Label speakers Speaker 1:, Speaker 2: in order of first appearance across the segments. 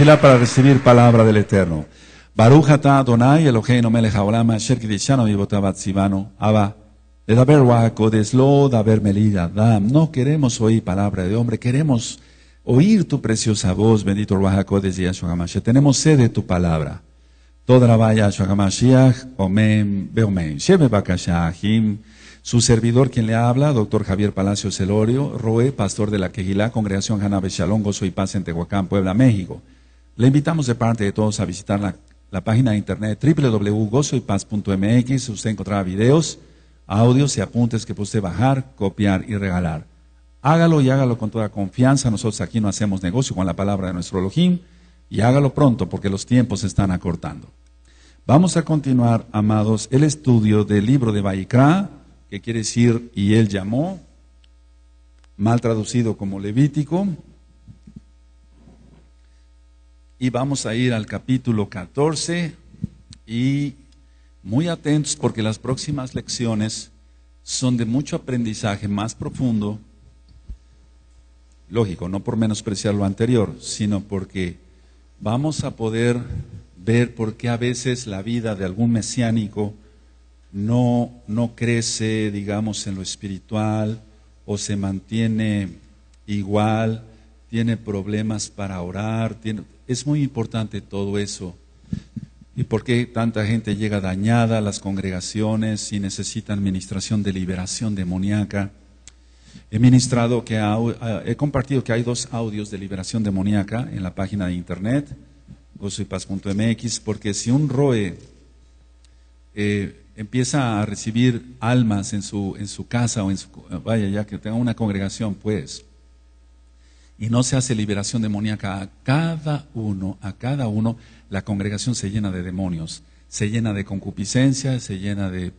Speaker 1: para recibir palabra del Eterno. Baruch atah Adonai Eloheinu melech haolam asher kidishanu sivano. Abba. De daber wahakodes lo daber melida dam. No queremos oír palabra de hombre, queremos oír tu preciosa voz, bendito wahakodes Yahshua HaMashiach. Tenemos sed de tu palabra. Toda la vaya Yahshua omen, beomen. Shebe bakashahim. Su servidor, quien le habla, doctor Javier Palacio Celorio, Roe, pastor de la Quejilá, Congregación Hanabe Shalom, Gozo y Paz en Tehuacán, Puebla, México. Le invitamos de parte de todos a visitar la, la página de internet www.gozoypaz.mx. Usted encontrará videos, audios y apuntes que puede bajar, copiar y regalar. Hágalo y hágalo con toda confianza. Nosotros aquí no hacemos negocio con la palabra de nuestro Elohim y hágalo pronto porque los tiempos se están acortando. Vamos a continuar, amados, el estudio del libro de Baikra que quiere decir y él llamó, mal traducido como Levítico. Y vamos a ir al capítulo 14 y muy atentos porque las próximas lecciones son de mucho aprendizaje más profundo. Lógico, no por menospreciar lo anterior, sino porque vamos a poder ver por qué a veces la vida de algún mesiánico no, no crece, digamos, en lo espiritual o se mantiene igual, tiene problemas para orar, tiene, es muy importante todo eso. ¿Y por qué tanta gente llega dañada a las congregaciones y necesita administración de liberación demoníaca? He ministrado que he compartido que hay dos audios de liberación demoníaca en la página de internet, gozoypaz.mx, porque si un roe eh, empieza a recibir almas en su, en su casa o en su, vaya ya que tenga una congregación, pues, y no se hace liberación demoníaca a cada uno, a cada uno, la congregación se llena de demonios, se llena de concupiscencia, se llena de,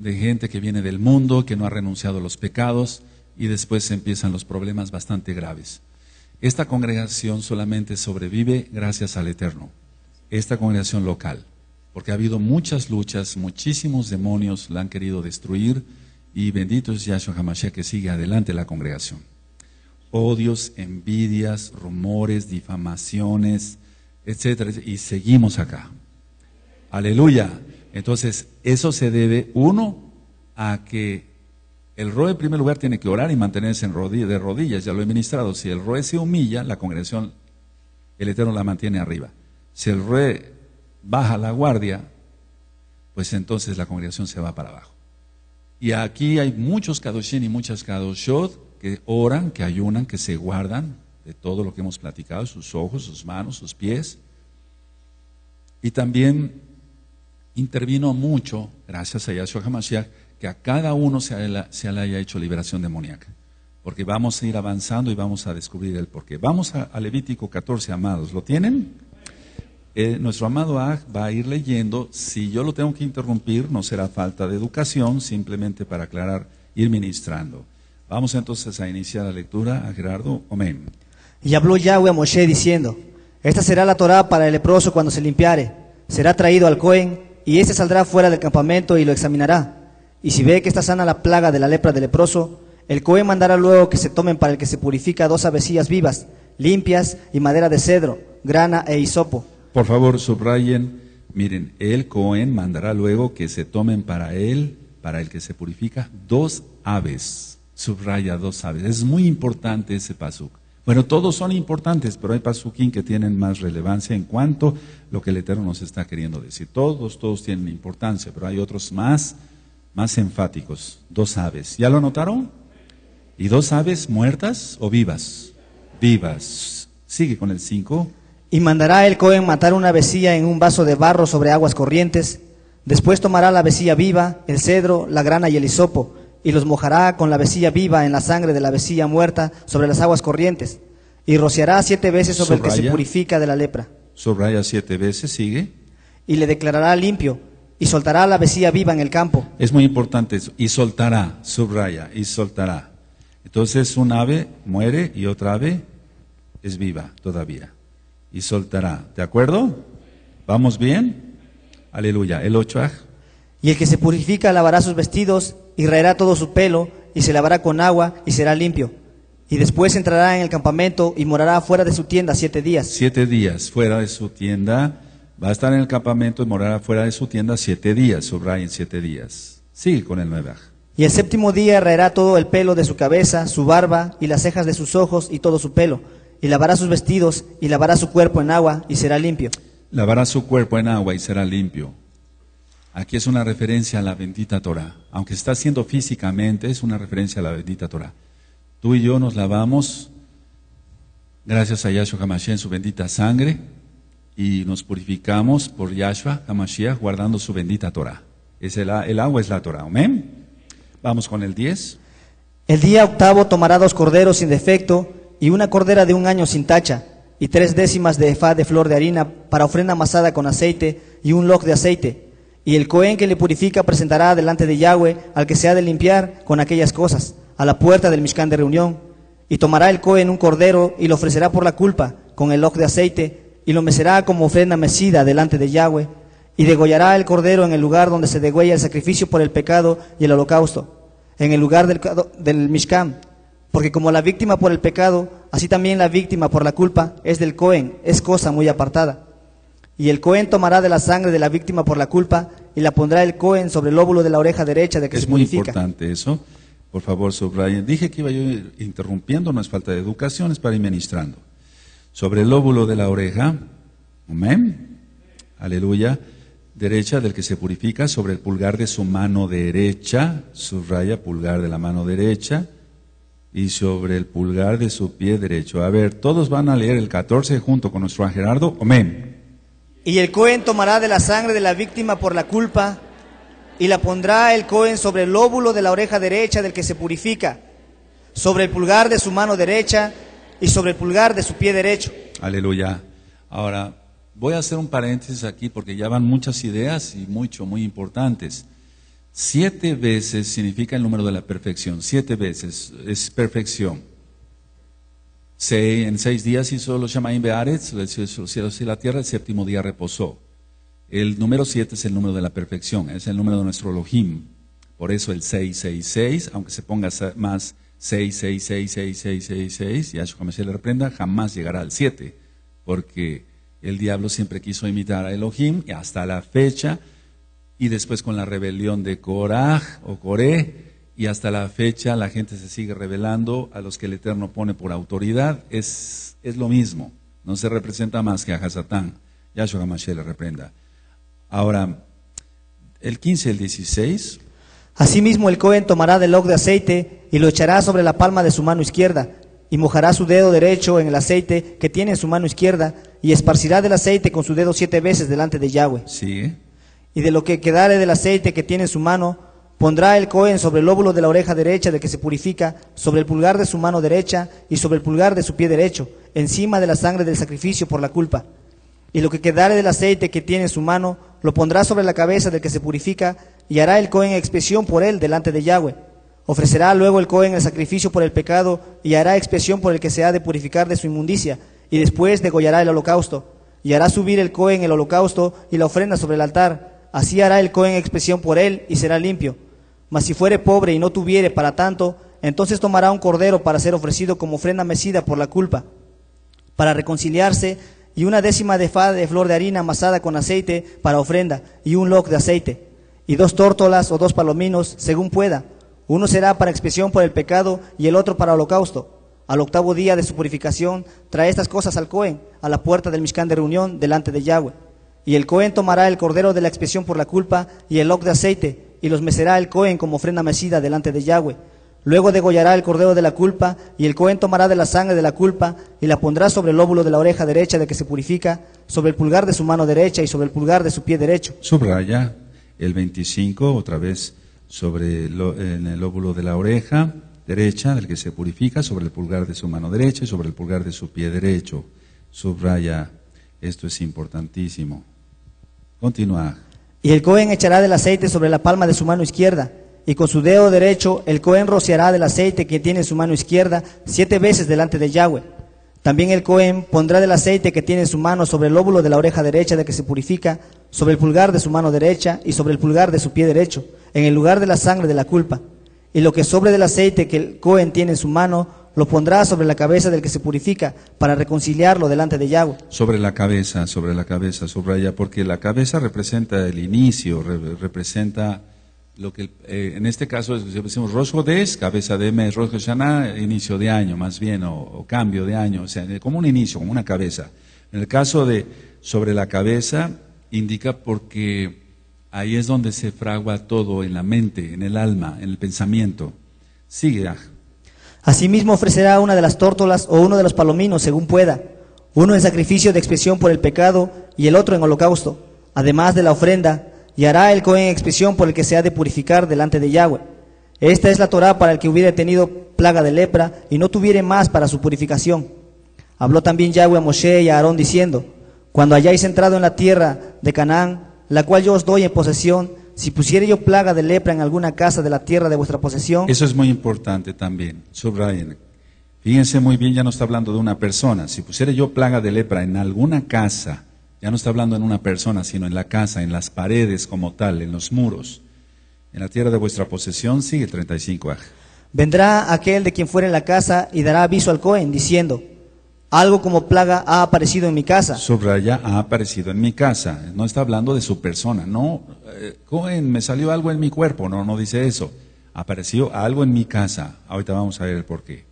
Speaker 1: gente que viene del mundo, que no ha renunciado a los pecados, y después empiezan los problemas bastante graves. Esta congregación solamente sobrevive gracias al Eterno, esta congregación local porque ha habido muchas luchas, muchísimos demonios la han querido destruir y bendito es Yahshua HaMashiach que sigue adelante la congregación. Odios, envidias, rumores, difamaciones, etcétera, y seguimos acá. Aleluya. Entonces, eso se debe, uno, a que el roe en primer lugar tiene que orar y mantenerse en de rodillas, ya lo he ministrado. Si el roe se humilla, la congregación, el Eterno la mantiene arriba. Si el roe baja la guardia, pues entonces la congregación se va para abajo. Y aquí hay muchos Kadoshin y muchas Kadoshot que oran, que ayunan, que se guardan de todo lo que hemos platicado, sus ojos, sus manos, sus pies. Y también intervino mucho, gracias a Yahshua HaMashiach, que a cada uno se le, haya hecho liberación demoníaca. Porque vamos a ir avanzando y vamos a descubrir el porqué. Vamos a, Levítico 14, amados. ¿Lo tienen? Eh, nuestro amado Ag va a ir leyendo. Si yo lo tengo que interrumpir, no será falta de educación, simplemente para aclarar, ir ministrando. Vamos entonces a iniciar la lectura. A Gerardo, amén.
Speaker 2: Y habló Yahweh a Moshe diciendo, Esta será la Torá para el leproso cuando se limpiare. Será traído al Cohen, y éste saldrá fuera del campamento y lo examinará. Y si ve que está sana la plaga de la lepra del leproso, el Cohen mandará luego que se tomen para el que se purifica dos avecillas vivas, limpias y madera de cedro, grana e hisopo
Speaker 1: por favor, subrayen, miren, el Cohen mandará luego que se tomen para él, para el que se purifica, dos aves. Subraya dos aves. Es muy importante ese pasuk. Bueno, todos son importantes, pero hay pasukim que tienen más relevancia en cuanto a lo que el Eterno nos está queriendo decir. Todos, todos tienen importancia, pero hay otros más, más enfáticos. Dos aves. ¿Ya lo notaron? ¿Y dos aves muertas o vivas? Vivas. Sigue con el cinco.
Speaker 2: Y mandará el Cohen matar una vecilla en un vaso de barro sobre aguas corrientes. Después tomará la vecilla viva, el cedro, la grana y el hisopo, y los mojará con la vecilla viva en la sangre de la vecilla muerta sobre las aguas corrientes. Y rociará siete veces sobre el que se purifica de la lepra.
Speaker 1: Subraya siete veces, sigue.
Speaker 2: Y le declarará limpio, y soltará la vecilla viva en el campo.
Speaker 1: Es muy importante eso. Y soltará, subraya, y soltará. Entonces un ave muere y otra ave es viva todavía y soltará. ¿De acuerdo? ¿Vamos bien? Aleluya. El 8
Speaker 2: Y el que se purifica lavará sus vestidos y raerá todo su pelo y se lavará con agua y será limpio. Y después entrará en el campamento y morará fuera de su tienda siete días.
Speaker 1: Siete días fuera de su tienda. Va a estar en el campamento y morará fuera de su tienda siete días. Subrayen siete días. Sigue con el nueve.
Speaker 2: Y el séptimo día raerá todo el pelo de su cabeza, su barba y las cejas de sus ojos y todo su pelo. Y lavará sus vestidos y lavará su cuerpo en agua y será limpio.
Speaker 1: Lavará su cuerpo en agua y será limpio. Aquí es una referencia a la bendita Torah. Aunque está haciendo físicamente, es una referencia a la bendita Torah. Tú y yo nos lavamos gracias a Yahshua HaMashiach en su bendita sangre y nos purificamos por Yahshua HaMashiach guardando su bendita Torah. Es el, el agua es la Torah. Amén. Vamos con el 10.
Speaker 2: El día octavo tomará dos corderos sin defecto y una cordera de un año sin tacha y tres décimas de efá de flor de harina para ofrenda amasada con aceite y un log de aceite y el Cohen que le purifica presentará delante de Yahweh al que se ha de limpiar con aquellas cosas, a la puerta del Mishkan de reunión. Y tomará el Cohen un cordero y lo ofrecerá por la culpa, con el oj de aceite, y lo mecerá como ofrenda mecida delante de Yahweh. Y degollará el cordero en el lugar donde se degüella el sacrificio por el pecado y el holocausto, en el lugar del, del Mishkan. Porque como la víctima por el pecado, así también la víctima por la culpa es del Cohen, es cosa muy apartada. Y el Cohen tomará de la sangre de la víctima por la culpa y la pondrá el Cohen sobre el óvulo de la oreja derecha de que
Speaker 1: es
Speaker 2: se
Speaker 1: muy
Speaker 2: purifica.
Speaker 1: importante eso. Por favor, subrayen. Dije que iba yo interrumpiendo, no es falta de educación, es para ir ministrando. Sobre el óvulo de la oreja, amén, aleluya, derecha del que se purifica, sobre el pulgar de su mano derecha, subraya pulgar de la mano derecha, y sobre el pulgar de su pie derecho. A ver, todos van a leer el 14 junto con nuestro Juan Gerardo, amén.
Speaker 2: Y el Cohen tomará de la sangre de la víctima por la culpa y la pondrá el Cohen sobre el óvulo de la oreja derecha del que se purifica, sobre el pulgar de su mano derecha y sobre el pulgar de su pie derecho.
Speaker 1: Aleluya. Ahora, voy a hacer un paréntesis aquí porque ya van muchas ideas y mucho, muy importantes. Siete veces significa el número de la perfección. Siete veces es perfección. Se, en seis días hizo los Shamaim los cielos y la tierra, el séptimo día reposó. El número siete es el número de la perfección, es el número de nuestro Elohim. Por eso el 666, aunque se ponga más 6666666, Yahshua se le reprenda, jamás llegará al 7, porque el diablo siempre quiso imitar a Elohim y hasta la fecha, y después con la rebelión de Korah o Coré, y hasta la fecha la gente se sigue revelando a los que el Eterno pone por autoridad. Es, es lo mismo, no se representa más que a Hasatán. Yahshua Hamashiach le reprenda. Ahora, el 15 y el 16.
Speaker 2: Asimismo el Cohen tomará del log de aceite y lo echará sobre la palma de su mano izquierda y mojará su dedo derecho en el aceite que tiene en su mano izquierda y esparcirá del aceite con su dedo siete veces delante de Yahweh.
Speaker 1: Sí.
Speaker 2: Y de lo que quedare del aceite que tiene en su mano, Pondrá el Cohen sobre el óvulo de la oreja derecha de que se purifica, sobre el pulgar de su mano derecha y sobre el pulgar de su pie derecho, encima de la sangre del sacrificio por la culpa. Y lo que quedare del aceite que tiene en su mano, lo pondrá sobre la cabeza del que se purifica, y hará el Cohen expiación por él delante de Yahweh. Ofrecerá luego el Cohen el sacrificio por el pecado, y hará expiación por el que se ha de purificar de su inmundicia, y después degollará el holocausto. Y hará subir el Cohen el holocausto y la ofrenda sobre el altar. Así hará el Cohen expiación por él, y será limpio. Mas si fuere pobre y no tuviere para tanto, entonces tomará un cordero para ser ofrecido como ofrenda mecida por la culpa, para reconciliarse, y una décima de fada de flor de harina amasada con aceite para ofrenda, y un loc de aceite, y dos tórtolas o dos palominos, según pueda. Uno será para expiación por el pecado y el otro para holocausto. Al octavo día de su purificación, trae estas cosas al Cohen, a la puerta del Mishkan de reunión, delante de Yahweh. Y el Cohen tomará el cordero de la expiación por la culpa y el loc de aceite, y los mecerá el Cohen como ofrenda mecida delante de Yahweh. Luego degollará el cordero de la culpa, y el Cohen tomará de la sangre de la culpa, y la pondrá sobre el óvulo de la oreja derecha de que se purifica, sobre el pulgar de su mano derecha y sobre el pulgar de su pie derecho.
Speaker 1: Subraya el 25, otra vez sobre el, en el óvulo de la oreja derecha del que se purifica, sobre el pulgar de su mano derecha y sobre el pulgar de su pie derecho. Subraya, esto es importantísimo. Continúa.
Speaker 2: Y el Cohen echará del aceite sobre la palma de su mano izquierda, y con su dedo derecho el Cohen rociará del aceite que tiene en su mano izquierda siete veces delante de Yahweh. También el Cohen pondrá del aceite que tiene en su mano sobre el óvulo de la oreja derecha de que se purifica, sobre el pulgar de su mano derecha y sobre el pulgar de su pie derecho, en el lugar de la sangre de la culpa. Y lo que sobre del aceite que el Cohen tiene en su mano, lo pondrá sobre la cabeza del que se purifica para reconciliarlo delante de Yahweh.
Speaker 1: Sobre la cabeza, sobre la cabeza, subraya, porque la cabeza representa el inicio, re- representa lo que, eh, en este caso decimos Rosh Hodesh, cabeza de mes, Rosh Hashanah, inicio de año más bien, o, o cambio de año, o sea, como un inicio, como una cabeza. En el caso de sobre la cabeza, indica porque ahí es donde se fragua todo en la mente, en el alma, en el pensamiento. Sigue.
Speaker 2: Asimismo ofrecerá una de las tórtolas o uno de los palominos, según pueda, uno en sacrificio de expiación por el pecado y el otro en holocausto, además de la ofrenda, y hará el Cohen expiación por el que se ha de purificar delante de Yahweh. Esta es la Torá para el que hubiere tenido plaga de lepra y no tuviere más para su purificación. Habló también Yahweh a Moshe y a Aarón diciendo, Cuando hayáis entrado en la tierra de Canaán, la cual yo os doy en posesión, si pusiere yo plaga de lepra en alguna casa de la tierra de vuestra posesión,
Speaker 1: Eso es muy importante también. Subrayen. Fíjense muy bien, ya no está hablando de una persona. Si pusiera yo plaga de lepra en alguna casa, ya no está hablando en una persona, sino en la casa, en las paredes como tal, en los muros, en la tierra de vuestra posesión, sigue el 35. aj.
Speaker 2: Vendrá aquel de quien fuere en la casa y dará aviso al Cohen, diciendo, algo como plaga ha aparecido en mi casa.
Speaker 1: Subraya, ha aparecido en mi casa. No está hablando de su persona. No, eh, Cohen, me salió algo en mi cuerpo. No, no dice eso. Apareció algo en mi casa. Ahorita vamos a ver el por qué.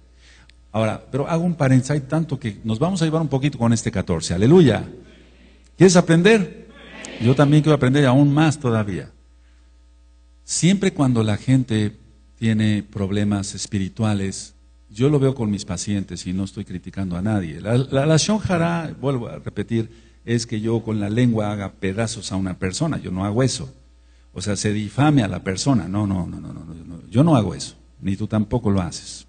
Speaker 1: Ahora, pero hago un paréntesis. Hay tanto que nos vamos a llevar un poquito con este 14. Aleluya. ¿Quieres aprender? Yo también quiero aprender aún más todavía. Siempre cuando la gente tiene problemas espirituales, yo lo veo con mis pacientes y no estoy criticando a nadie. La, la, la vuelvo a repetir, es que yo con la lengua haga pedazos a una persona. Yo no hago eso. O sea, se difame a la persona. No, no, no, no, no, no. Yo no hago eso. Ni tú tampoco lo haces.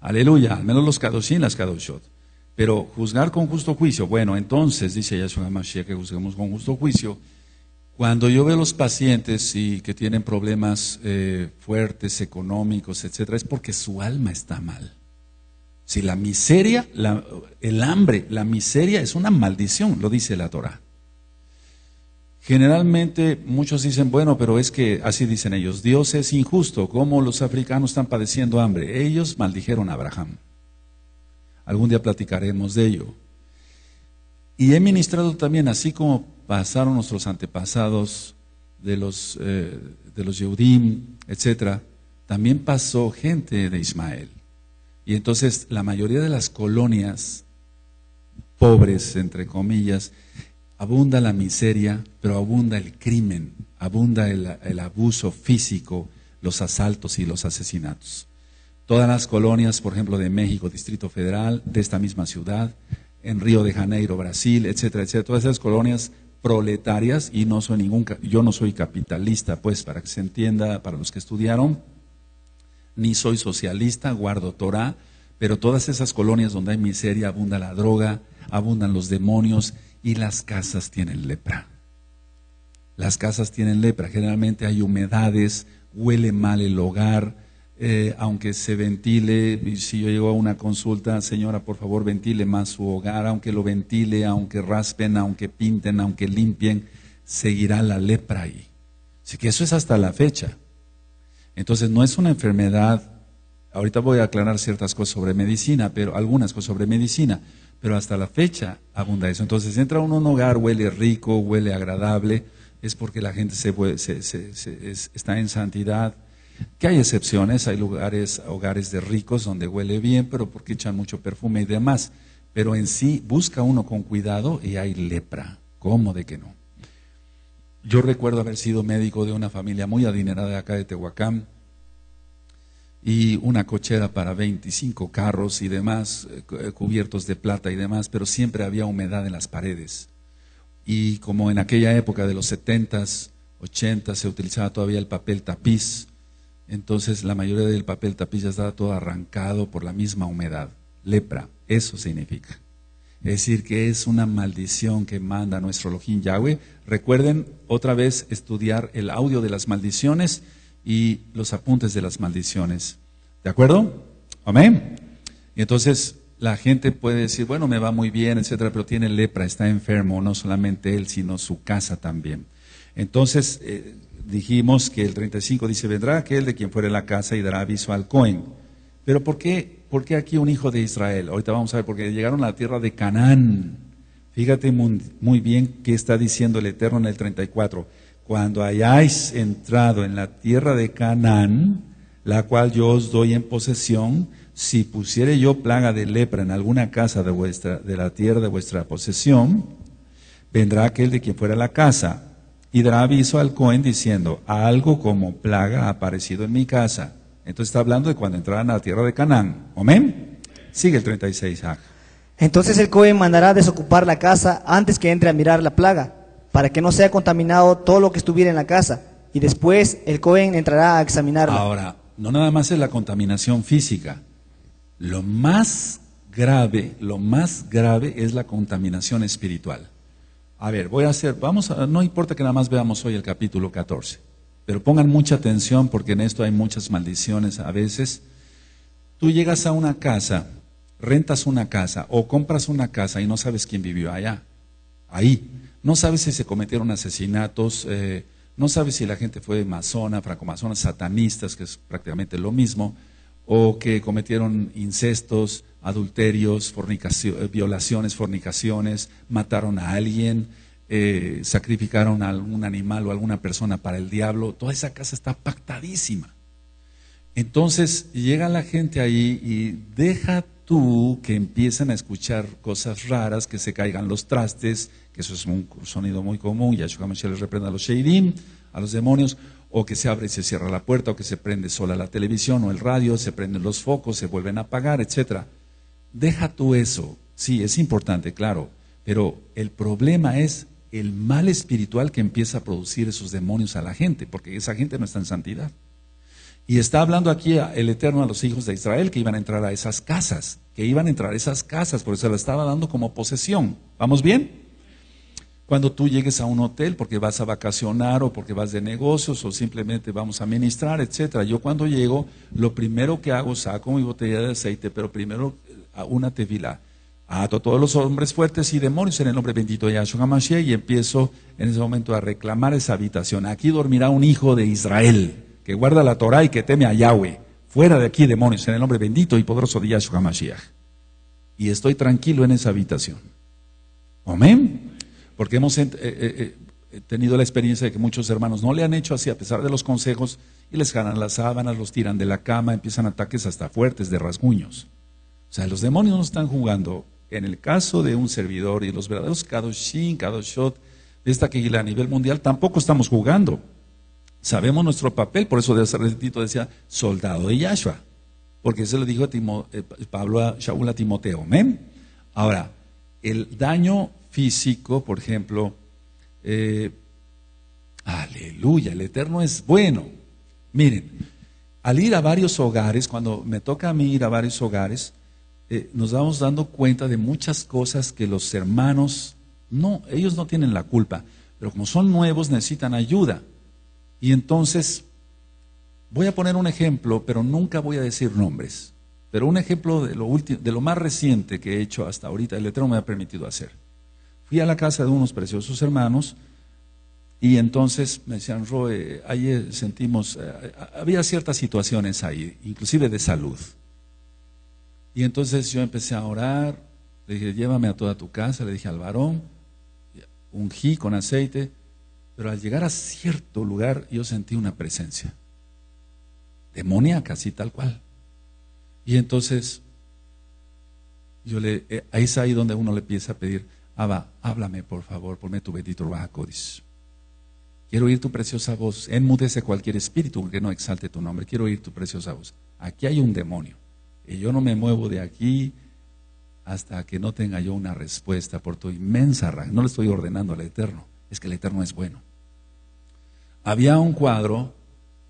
Speaker 1: Aleluya. Al menos los Kadoshim, las Kadoshot. Pero juzgar con justo juicio. Bueno, entonces, dice Yahshua HaMashiach que juzguemos con justo juicio. Cuando yo veo los pacientes y que tienen problemas eh, fuertes, económicos, etcétera, es porque su alma está mal. Si la miseria, el hambre, la miseria es una maldición, lo dice la Torah. Generalmente muchos dicen, bueno, pero es que así dicen ellos, Dios es injusto, ¿cómo los africanos están padeciendo hambre? Ellos maldijeron a Abraham. Algún día platicaremos de ello. Y he ministrado también, así como pasaron nuestros antepasados de los, eh, de los Yehudim, etcétera, también pasó gente de Ismael. Y entonces la mayoría de las colonias pobres, entre comillas, abunda la miseria, pero abunda el crimen, abunda el, el abuso físico, los asaltos y los asesinatos. Todas las colonias, por ejemplo, de México, Distrito Federal, de esta misma ciudad, en Río de Janeiro, Brasil, etcétera, etcétera, todas esas colonias proletarias, y no soy ningún, yo no soy capitalista, pues, para que se entienda, para los que estudiaron, ni soy socialista, guardo Torah, pero todas esas colonias donde hay miseria, abunda la droga, abundan los demonios y las casas tienen lepra. Las casas tienen lepra, generalmente hay humedades, huele mal el hogar, eh, aunque se ventile, si yo llego a una consulta, señora, por favor, ventile más su hogar, aunque lo ventile, aunque raspen, aunque pinten, aunque limpien, seguirá la lepra ahí. Así que eso es hasta la fecha. Entonces no es una enfermedad, ahorita voy a aclarar ciertas cosas sobre medicina, pero algunas cosas sobre medicina, pero hasta la fecha abunda eso. Entonces entra uno a un hogar, huele rico, huele agradable, es porque la gente se, se- se- se- es- está en santidad. Que hay excepciones, hay lugares, hogares de ricos donde huele bien, pero porque echan mucho perfume y demás. Pero en sí busca uno con cuidado y hay lepra. ¿Cómo de que no? Yo recuerdo haber sido médico de una familia muy adinerada de acá de Tehuacán y una cochera para 25 carros y demás, eh, cu- cubiertos de plata y demás, pero siempre había humedad en las paredes. Y como en aquella época de los 70s, 80 se utilizaba todavía el papel tapiz, entonces la mayoría del papel tapiz ya estaba todo arrancado por la misma humedad. Lepra, eso significa. Es decir, que es una maldición que manda nuestro Elohim Yahweh. Recuerden otra vez estudiar el audio de las maldiciones y los apuntes de las maldiciones. ¿De acuerdo? Amén. Y entonces la gente puede decir, bueno, me va muy bien, etcétera, pero tiene lepra, está enfermo, no solamente él, sino su casa también. Entonces eh, dijimos que el 35 dice, vendrá aquel de quien fuere la casa y dará aviso al Cohen. Pero ¿por qué, ¿por qué aquí un hijo de Israel? Ahorita vamos a ver, porque llegaron a la tierra de Canaán. Fíjate muy, muy bien qué está diciendo el Eterno en el 34. Cuando hayáis entrado en la tierra de Canaán, la cual yo os doy en posesión, si pusiere yo plaga de lepra en alguna casa de, vuestra, de la tierra de vuestra posesión, vendrá aquel de quien fuera la casa y dará aviso al Cohen diciendo, algo como plaga ha aparecido en mi casa. Entonces está hablando de cuando entraran a la tierra de Canaán. Amén. Sigue el 36. Ah.
Speaker 2: Entonces el Cohen mandará desocupar la casa antes que entre a mirar la plaga, para que no sea contaminado todo lo que estuviera en la casa. Y después el Cohen entrará a examinarla.
Speaker 1: Ahora, no nada más es la contaminación física. Lo más grave, lo más grave es la contaminación espiritual. A ver, voy a hacer, vamos a, no importa que nada más veamos hoy el capítulo 14, pero pongan mucha atención porque en esto hay muchas maldiciones a veces. Tú llegas a una casa, rentas una casa o compras una casa y no sabes quién vivió allá, ahí. No sabes si se cometieron asesinatos, eh, no sabes si la gente fue masona, francomasona, satanistas, que es prácticamente lo mismo, o que cometieron incestos, adulterios, eh, violaciones, fornicaciones, mataron a alguien, eh, sacrificaron a algún animal o alguna persona para el diablo. Toda esa casa está pactadísima. Entonces llega la gente ahí y deja tú que empiecen a escuchar cosas raras, que se caigan los trastes, que eso es un sonido muy común, Yahshua Mashiach les reprenda a los sheidim, a los demonios, o que se abre y se cierra la puerta, o que se prende sola la televisión o el radio, se prenden los focos, se vuelven a apagar, etcétera. Deja tú eso. Sí, es importante, claro. Pero el problema es el mal espiritual que empieza a producir esos demonios a la gente, porque esa gente no está en santidad. Y está hablando aquí el Eterno a los hijos de Israel que iban a entrar a esas casas, que iban a entrar a esas casas, porque se lo estaba dando como posesión. ¿Vamos bien? Cuando tú llegues a un hotel porque vas a vacacionar o porque vas de negocios o simplemente vamos a ministrar, etcétera. Yo cuando llego, lo primero que hago, saco mi botella de aceite, pero primero a una tefila. Ato a todos los hombres fuertes y demonios en el nombre bendito de Yahshua HaMashiach y empiezo en ese momento a reclamar esa habitación. Aquí dormirá un hijo de Israel que guarda la Torah y que teme a Yahweh. Fuera de aquí, demonios, en el nombre bendito y poderoso de Yahshua HaMashiach. Y estoy tranquilo en esa habitación. Amén. Porque hemos eh, eh, eh, tenido la experiencia de que muchos hermanos no le han hecho así a pesar de los consejos y les ganan las sábanas, los tiran de la cama, empiezan ataques hasta fuertes de rasguños. O sea, los demonios no están jugando. En el caso de un servidor y los verdaderos Kadoshin, Kadoshot de esta que a nivel mundial, tampoco estamos jugando. Sabemos nuestro papel, por eso de hace ratito decía soldado de Yahshua, porque eso le dijo a eh, Pablo a Shaul a Timoteo. Ahora, el daño físico, por ejemplo, eh, aleluya, el Eterno es bueno. Miren, al ir a varios hogares, cuando me toca a mí ir a varios hogares, eh, nos vamos dando cuenta de muchas cosas que los hermanos, no, ellos no tienen la culpa, pero como son nuevos necesitan ayuda. Y entonces, voy a poner un ejemplo, pero nunca voy a decir nombres. Pero un ejemplo de lo, de lo más reciente que he hecho hasta ahorita, el Eterno me ha permitido hacer. Fui a la casa de unos preciosos hermanos y entonces me decían, Roe, ahí sentimos, eh, había ciertas situaciones ahí, inclusive de salud. Y entonces yo empecé a orar, le dije, llévame a toda tu casa, le dije al varón, ungí con aceite, pero al llegar a cierto lugar yo sentí una presencia, demoníaca, así tal cual. Y entonces, yo le, eh, ahí es ahí donde uno le empieza a pedir, Abba, háblame por favor, ponme tu bendito Codis. Quiero oír tu preciosa voz. Enmudece cualquier espíritu que no exalte tu nombre. Quiero oír tu preciosa voz. Aquí hay un demonio. Y yo no me muevo de aquí hasta que no tenga yo una respuesta por tu inmensa razón. No le estoy ordenando al Eterno, es que el Eterno es bueno. Había un cuadro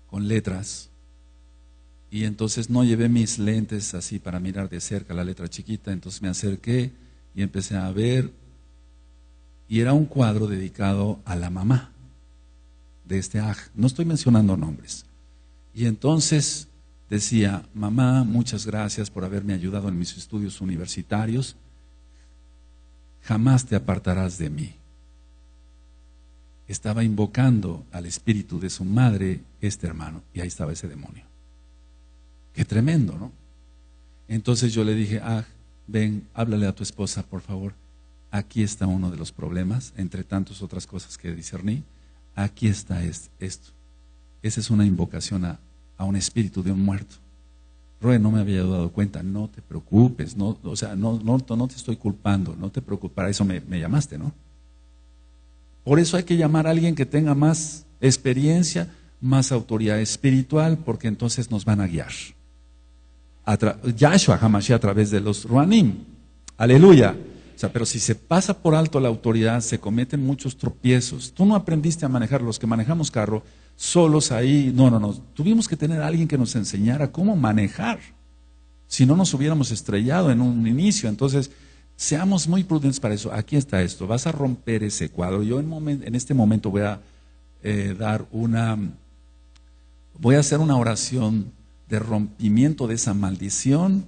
Speaker 1: con letras y entonces no llevé mis lentes así para mirar de cerca la letra chiquita, entonces me acerqué y empecé a ver y era un cuadro dedicado a la mamá de este aj. No estoy mencionando nombres. Y entonces decía, mamá, muchas gracias por haberme ayudado en mis estudios universitarios, jamás te apartarás de mí. Estaba invocando al espíritu de su madre, este hermano, y ahí estaba ese demonio. Qué tremendo, ¿no? Entonces yo le dije, ah, ven, háblale a tu esposa, por favor. Aquí está uno de los problemas, entre tantas otras cosas que discerní. Aquí está esto. Esa es una invocación a, un espíritu de un muerto. Roe, no me había dado cuenta, no te preocupes, no, o sea, no, no, no te estoy culpando, no te preocupes, para eso me, me llamaste, ¿no? Por eso hay que llamar a alguien que tenga más experiencia, más autoridad espiritual, porque entonces nos van a guiar. Yahshua Hamashiach a través de los Ruanim. Aleluya. Pero si se pasa por alto la autoridad, se cometen muchos tropiezos. Tú no aprendiste a manejar, los que manejamos carro, solos ahí. No, no, no. Tuvimos que tener a alguien que nos enseñara cómo manejar. Si no nos hubiéramos estrellado en un inicio. Entonces, seamos muy prudentes para eso. Aquí está esto. Vas a romper ese cuadro. Yo en, en este momento voy a eh, dar una. Voy a hacer una oración de rompimiento de esa maldición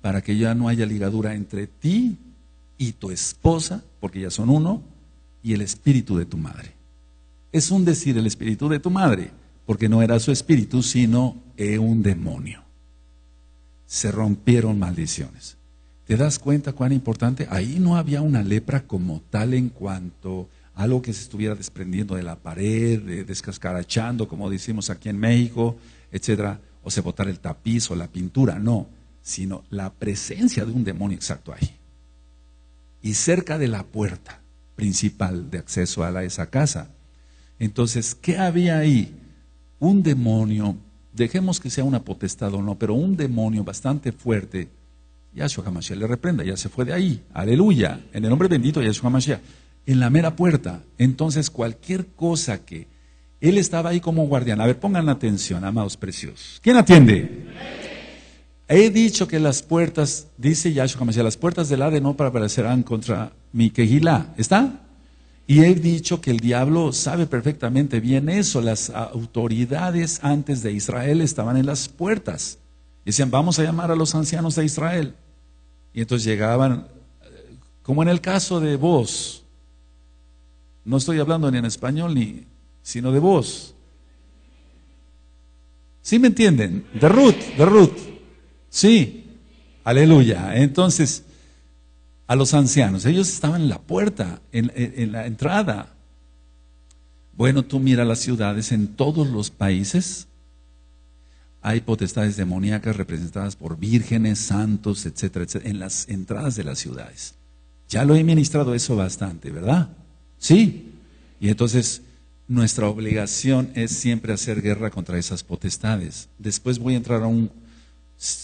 Speaker 1: para que ya no haya ligadura entre ti y tu esposa, porque ya son uno, y el espíritu de tu madre. Es un decir el espíritu de tu madre, porque no era su espíritu, sino un demonio. Se rompieron maldiciones. ¿Te das cuenta cuán importante? Ahí no había una lepra como tal en cuanto algo que se estuviera desprendiendo de la pared, descascarachando, como decimos aquí en México, etcétera o se botar el tapiz o la pintura, no, sino la presencia de un demonio exacto ahí. Y cerca de la puerta principal de acceso a esa casa. Entonces, ¿qué había ahí? Un demonio, dejemos que sea una potestad o no, pero un demonio bastante fuerte. Yahshua HaMashiach le reprenda, ya se fue de ahí. Aleluya. En el nombre bendito de Yahshua HaMashiach. En la mera puerta. Entonces, cualquier cosa que él estaba ahí como guardián. A ver, pongan atención, amados preciosos. ¿Quién atiende? He dicho que las puertas, dice Yahshua decía, las puertas del Hades no prevalecerán contra mi quejilá. ¿Está? Y he dicho que el diablo sabe perfectamente bien eso. Las autoridades antes de Israel estaban en las puertas. Decían, vamos a llamar a los ancianos de Israel. Y entonces llegaban, como en el caso de vos. No estoy hablando ni en español ni sino de vos. ¿Sí me entienden? De Ruth, de Ruth. Sí. Aleluya. Entonces, a los ancianos, ellos estaban en la puerta, en, la entrada. Bueno, tú mira las ciudades en todos los países. Hay potestades demoníacas representadas por vírgenes, santos, etcétera, etcétera, en las entradas de las ciudades. Ya lo he ministrado eso bastante, ¿verdad? Sí. Y entonces, nuestra obligación es siempre hacer guerra contra esas potestades. Después voy a entrar a un,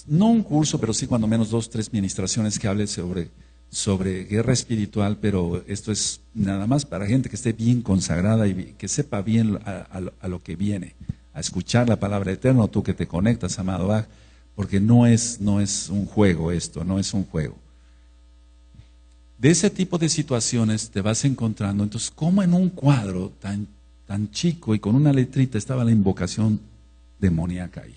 Speaker 1: no un curso, pero sí cuando menos dos, tres ministraciones que hable sobre, sobre guerra espiritual, pero esto es nada más para gente que esté bien consagrada y que sepa bien a, lo que viene, a escuchar la palabra eterna, tú que te conectas, amado Bach, porque no es, no es un juego esto, no es un juego. De ese tipo de situaciones te vas encontrando, entonces, como en un cuadro tan tan chico y con una letrita estaba la invocación demoníaca ahí.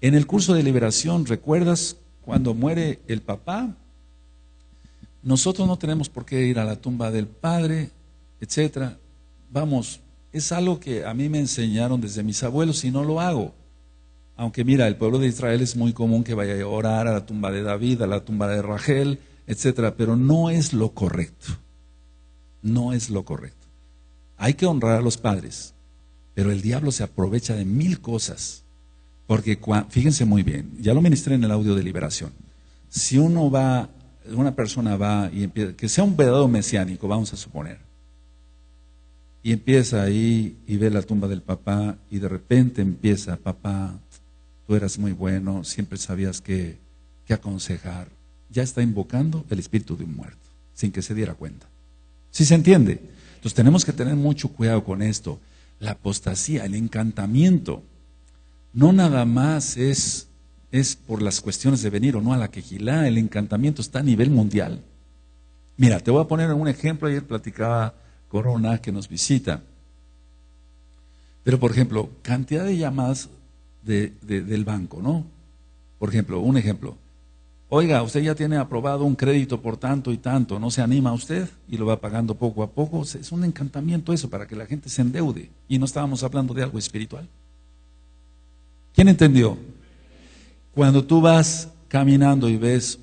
Speaker 1: En el curso de liberación, ¿recuerdas cuando muere el papá? Nosotros no tenemos por qué ir a la tumba del padre, etcétera. Vamos, es algo que a mí me enseñaron desde mis abuelos y no lo hago. Aunque mira, el pueblo de Israel es muy común que vaya a orar a la tumba de David, a la tumba de Rachel, etcétera, pero no es lo correcto. No es lo correcto. Hay que honrar a los padres, pero el diablo se aprovecha de mil cosas. Porque fíjense muy bien, ya lo ministré en el audio de liberación. Si uno va, una persona va y empieza, que sea un verdadero mesiánico, vamos a suponer, y empieza ahí y ve la tumba del papá y de repente empieza, papá, tú eras muy bueno, siempre sabías qué que aconsejar. Ya está invocando el espíritu de un muerto, sin que se diera cuenta. ¿Sí se entiende? Entonces tenemos que tener mucho cuidado con esto. La apostasía, el encantamiento, no nada más es, es por las cuestiones de venir o no a la quejilá, el encantamiento está a nivel mundial. Mira, te voy a poner un ejemplo, ayer platicaba Corona que nos visita. Pero, por ejemplo, cantidad de llamadas del banco, ¿no? Por ejemplo, un ejemplo. Oiga, usted ya tiene aprobado un crédito por tanto y tanto, ¿no se anima usted? Y lo va pagando poco a poco. Es un encantamiento eso para que la gente se endeude. Y no estábamos hablando de algo espiritual. ¿Quién entendió? Cuando tú vas caminando y ves,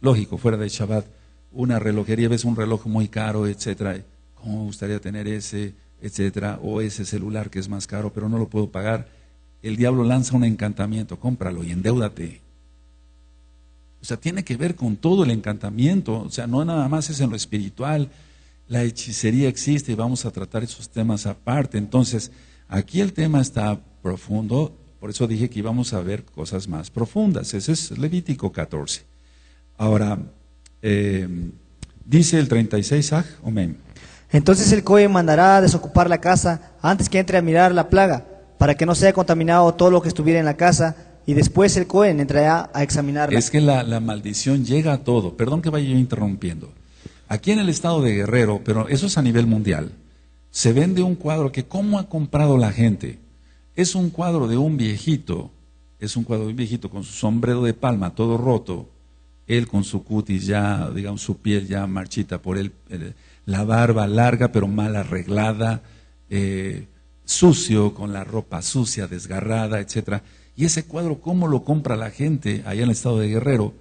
Speaker 1: lógico, fuera de Shabbat, una relojería, ves un reloj muy caro, etcétera, ¿cómo me gustaría tener ese, etcétera, o ese celular que es más caro, pero no lo puedo pagar? El diablo lanza un encantamiento, cómpralo y endeúdate. O sea, tiene que ver con todo el encantamiento, o sea, no nada más es en lo espiritual, la hechicería existe y vamos a tratar esos temas aparte. Entonces, aquí el tema está profundo, por eso dije que íbamos a ver cosas más profundas. Ese es Levítico 14. Ahora, eh, dice el 36, ah, amén.
Speaker 2: Entonces el Cohen mandará a desocupar la casa antes que entre a mirar la plaga, para que no sea contaminado todo lo que estuviera en la casa, y después el Cohen entrará a examinarla.
Speaker 1: Es que la, la maldición llega a todo. Perdón que vaya yo interrumpiendo. Aquí en el estado de Guerrero, pero eso es a nivel mundial, se vende un cuadro que cómo ha comprado la gente. Es un cuadro de un viejito, es un cuadro de un viejito con su sombrero de palma todo roto, él con su cutis ya, digamos, su piel ya marchita por él, la barba larga pero mal arreglada, eh, sucio, con la ropa sucia, desgarrada, etcétera. Y ese cuadro, ¿cómo lo compra la gente allá en el estado de Guerrero?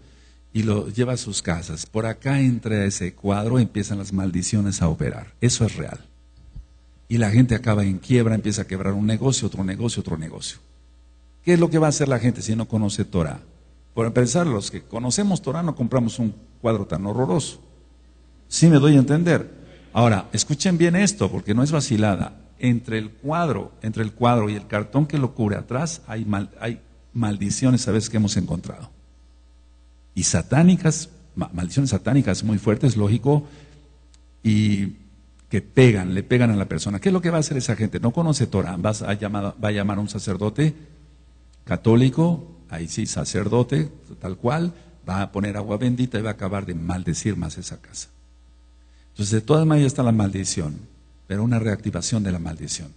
Speaker 1: y lo lleva a sus casas. Por acá entra ese cuadro, empiezan las maldiciones a operar. Eso es real. Y la gente acaba en quiebra, empieza a quebrar un negocio, otro negocio, otro negocio. ¿Qué es lo que va a hacer la gente si no conoce Torah? Por empezar, los que conocemos Torah no compramos un cuadro tan horroroso. Sí me doy a entender. Ahora, escuchen bien esto, porque no es vacilada. Entre el cuadro, entre el cuadro y el cartón que lo cubre atrás, hay, hay maldiciones a veces que hemos encontrado y satánicas, maldiciones satánicas muy fuertes, lógico, y que pegan, le pegan a la persona. ¿Qué es lo que va a hacer esa gente? No conoce Torah, va a llamar, va a, llamar a un sacerdote católico, ahí sí, sacerdote, tal cual, va a poner agua bendita y va a acabar de maldecir más esa casa. Entonces, de todas maneras está la maldición, pero una reactivación de la maldición.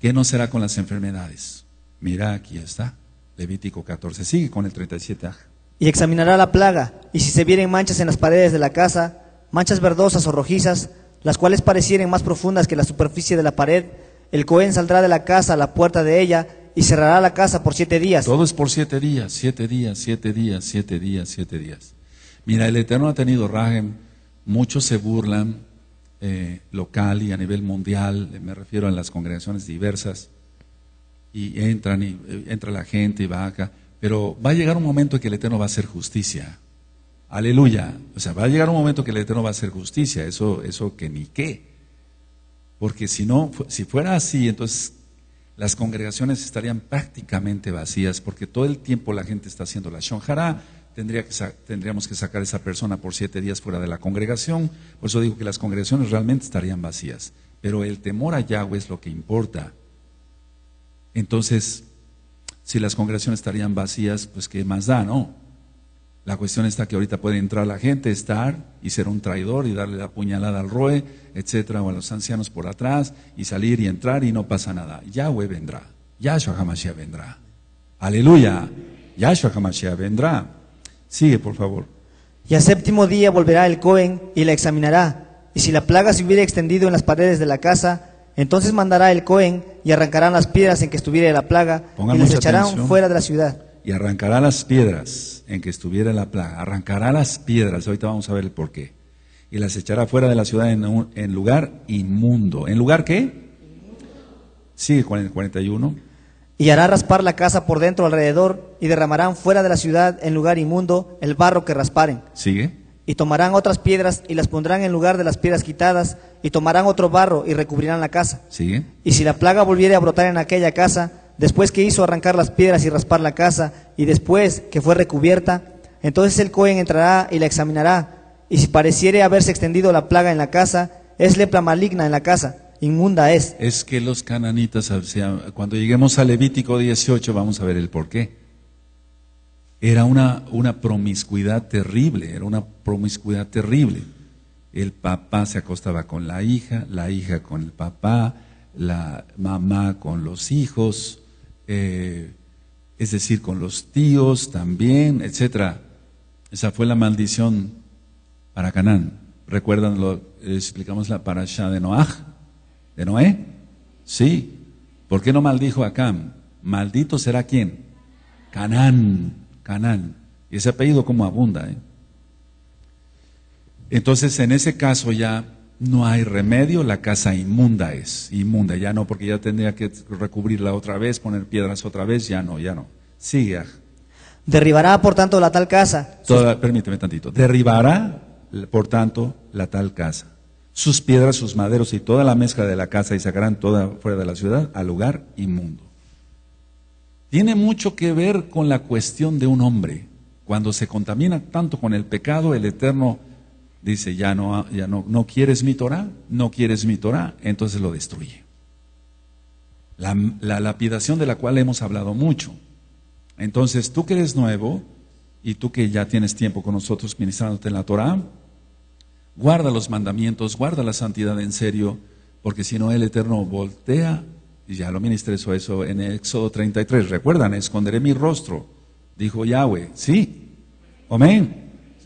Speaker 1: ¿Qué no será con las enfermedades? Mira, aquí está, Levítico 14. Sigue con el 37
Speaker 2: y examinará la plaga, y si se vieren manchas en las paredes de la casa, manchas verdosas o rojizas, las cuales parecieren más profundas que la superficie de la pared, el Cohen saldrá de la casa a la puerta de ella y cerrará la casa por siete días.
Speaker 1: Todo es por siete días, siete días, siete días, siete días, siete días. Mira, el Eterno ha tenido Rahem, muchos se burlan, eh, local y a nivel mundial, me refiero a las congregaciones diversas, y entran y eh, entra la gente y va acá. Pero va a llegar un momento en que el Eterno va a hacer justicia. Aleluya. O sea, va a llegar un momento que el Eterno va a hacer justicia. Eso, eso que ni qué. Porque si no, si fuera así, entonces las congregaciones estarían prácticamente vacías, porque todo el tiempo la gente está haciendo la shonjara, tendría que, tendríamos que sacar a esa persona por siete días fuera de la congregación. Por eso digo que las congregaciones realmente estarían vacías. Pero el temor a Yahweh es lo que importa. Entonces, si las congregaciones estarían vacías, pues qué más da, ¿no? La cuestión está que ahorita puede entrar la gente, estar y ser un traidor y darle la puñalada al roe, etcétera, o a los ancianos por atrás y salir y entrar y no pasa nada. Yahweh vendrá. Yahshua HaMashiach vendrá. Aleluya. Yahshua HaMashiach vendrá. Sigue, por favor.
Speaker 2: Y al séptimo día volverá el Cohen y la examinará. Y si la plaga se hubiera extendido en las paredes de la casa, entonces mandará el Cohen y arrancarán las piedras en que estuviera la plaga y las echarán fuera de la ciudad.
Speaker 1: Y arrancará las piedras en que estuviera la plaga. Arrancará las piedras. Ahorita vamos a ver el por qué. Y las echará fuera de la ciudad en, en lugar inmundo. ¿En lugar qué? Sigue con el 41.
Speaker 2: Y hará raspar la casa por dentro alrededor y derramarán fuera de la ciudad en lugar inmundo el barro que rasparen.
Speaker 1: Sigue.
Speaker 2: Y tomarán otras piedras y las pondrán en lugar de las piedras quitadas, y tomarán otro barro y recubrirán la casa. Y si la plaga volviere a brotar en aquella casa, después que hizo arrancar las piedras y raspar la casa, y después que fue recubierta, entonces el Cohen entrará y la examinará, y si pareciere haberse extendido la plaga en la casa, es lepra maligna en la casa, inmunda es.
Speaker 1: Es que los cananitas, cuando lleguemos a Levítico 18, vamos a ver el por qué era una, una promiscuidad terrible, era una promiscuidad terrible. El papá se acostaba con la hija, la hija con el papá, la mamá con los hijos, eh, es decir, con los tíos también, etc. Esa fue la maldición para Canaán. ¿Recuerdan lo explicamos la parasha de Noah? ¿De Noé? Sí. ¿Por qué no maldijo a Cam? Maldito será quién? Canaán Canán. Y ese apellido como abunda. ¿eh? Entonces, en ese caso ya no hay remedio, la casa inmunda es, inmunda, ya no, porque ya tendría que recubrirla otra vez, poner piedras otra vez, ya no, ya no. Sigue.
Speaker 2: Derribará, por tanto, la tal casa.
Speaker 1: permíteme tantito. Derribará, por tanto, la tal casa. Sus piedras, sus maderos y toda la mezcla de la casa y sacarán toda fuera de la ciudad al lugar inmundo. Tiene mucho que ver con la cuestión de un hombre. Cuando se contamina tanto con el pecado, el Eterno dice, ya no, ya no, no quieres mi Torah, no quieres mi Torah, entonces lo destruye. La, la lapidación de la cual hemos hablado mucho. Entonces, tú que eres nuevo y tú que ya tienes tiempo con nosotros ministrándote en la Torah, guarda los mandamientos, guarda la santidad en serio, porque si no el Eterno voltea, y ya lo ministré eso, en Éxodo 33, recuerdan, esconderé mi rostro, dijo Yahweh, sí, amén.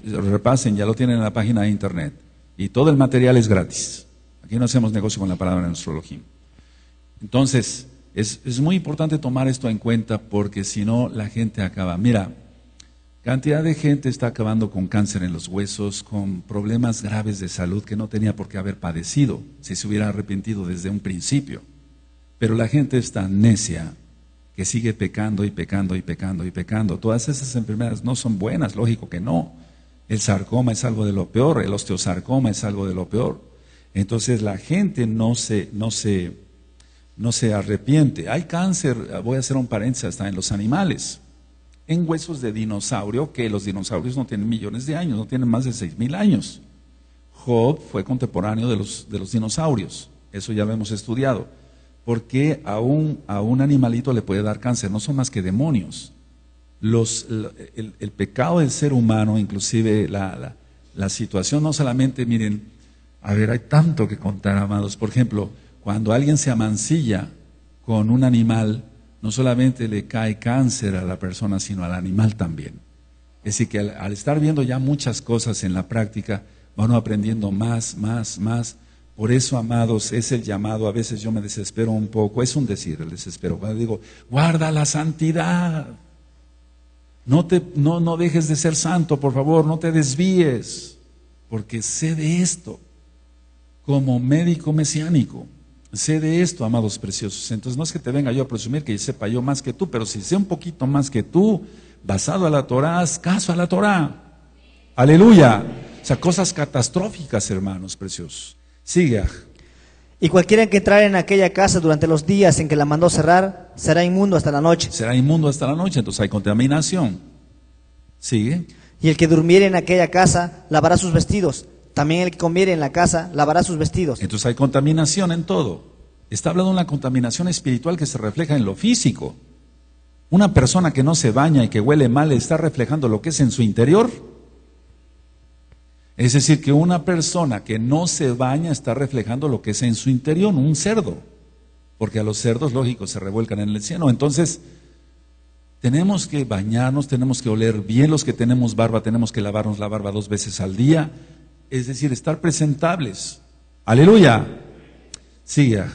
Speaker 1: Repasen, ya lo tienen en la página de internet. Y todo el material es gratis. Aquí no hacemos negocio con la palabra en nuestro Elohim. Entonces, es, muy importante tomar esto en cuenta porque si no, la gente acaba. Mira, cantidad de gente está acabando con cáncer en los huesos, con problemas graves de salud que no tenía por qué haber padecido si se hubiera arrepentido desde un principio. Pero la gente está necia que sigue pecando y pecando y pecando y pecando. Todas esas enfermedades no son buenas, lógico que no. El sarcoma es algo de lo peor, el osteosarcoma es algo de lo peor. Entonces la gente no se, no se, no se arrepiente. Hay cáncer, voy a hacer un paréntesis, hasta en los animales. En huesos de dinosaurio, que los dinosaurios no tienen millones de años, no tienen más de seis mil años. Job fue contemporáneo de los, de los dinosaurios, eso ya lo hemos estudiado. ¿Por qué a un, a un animalito le puede dar cáncer? No son más que demonios. Los, el, pecado del ser humano, inclusive la, la, situación, no solamente, miren, a ver, hay tanto que contar, amados. Por ejemplo, cuando alguien se amancilla con un animal, no solamente le cae cáncer a la persona, sino al animal también. Es decir, que al, estar viendo ya muchas cosas en la práctica, van aprendiendo más, más, más. Por eso, amados, es el llamado. A veces yo me desespero un poco. Es un decir el desespero. Cuando digo, guarda la santidad. No, te, no, no dejes de ser santo, por favor, no te desvíes. Porque sé de esto como médico mesiánico. Sé de esto, amados preciosos. Entonces no es que te venga yo a presumir que sepa yo más que tú, pero si sé un poquito más que tú, basado a la Torah, haz caso a la Torah. Aleluya. O sea, cosas catastróficas, hermanos preciosos. Sigue.
Speaker 2: Y cualquiera que entrare en aquella casa durante los días en que la mandó cerrar, será inmundo hasta la noche.
Speaker 1: Será inmundo hasta la noche, entonces hay contaminación. Sigue.
Speaker 2: Y el que durmiere en aquella casa, lavará sus vestidos también el que comiere en la casa lavará sus vestidos.
Speaker 1: Entonces hay contaminación en todo. Está hablando de una contaminación espiritual que se refleja en lo físico. Una persona que no se baña y que huele mal está reflejando lo que es en su interior. Es decir, que una persona que no se baña está reflejando lo que es en su interior, un cerdo. Porque a los cerdos, lógico, se revuelcan en el cielo. Entonces, tenemos que bañarnos, tenemos que oler bien. Los que tenemos barba, tenemos que lavarnos la barba dos veces al día es decir, estar presentables. Aleluya. Siga.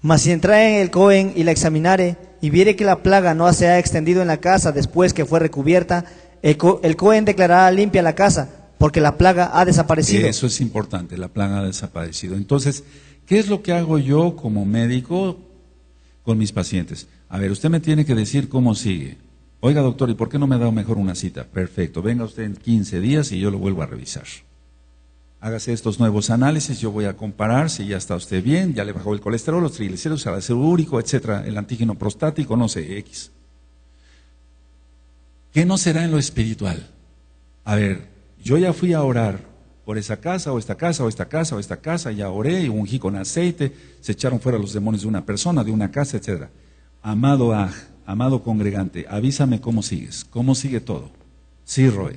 Speaker 2: Mas si entrare en el Cohen y la examinare y viere que la plaga no se ha extendido en la casa después que fue recubierta, el, Cohen declarará limpia la casa, porque la plaga ha desaparecido.
Speaker 1: Eso es importante, la plaga ha desaparecido. Entonces, ¿qué es lo que hago yo como médico con mis pacientes? A ver, usted me tiene que decir cómo sigue. Oiga, doctor, ¿y por qué no me ha dado mejor una cita? Perfecto, venga usted en 15 días y yo lo vuelvo a revisar hágase estos nuevos análisis, yo voy a comparar si ya está usted bien, ya le bajó el colesterol, los triglicéridos, el ácido úrico, etcétera, el antígeno prostático, no sé, X. ¿Qué no será en lo espiritual? A ver, yo ya fui a orar por esa casa o esta casa o esta casa o esta casa, ya oré y ungí con aceite, se echaron fuera los demonios de una persona, de una casa, etcétera. Amado Aj, amado congregante, avísame cómo sigues, cómo sigue todo. Sí, Roe.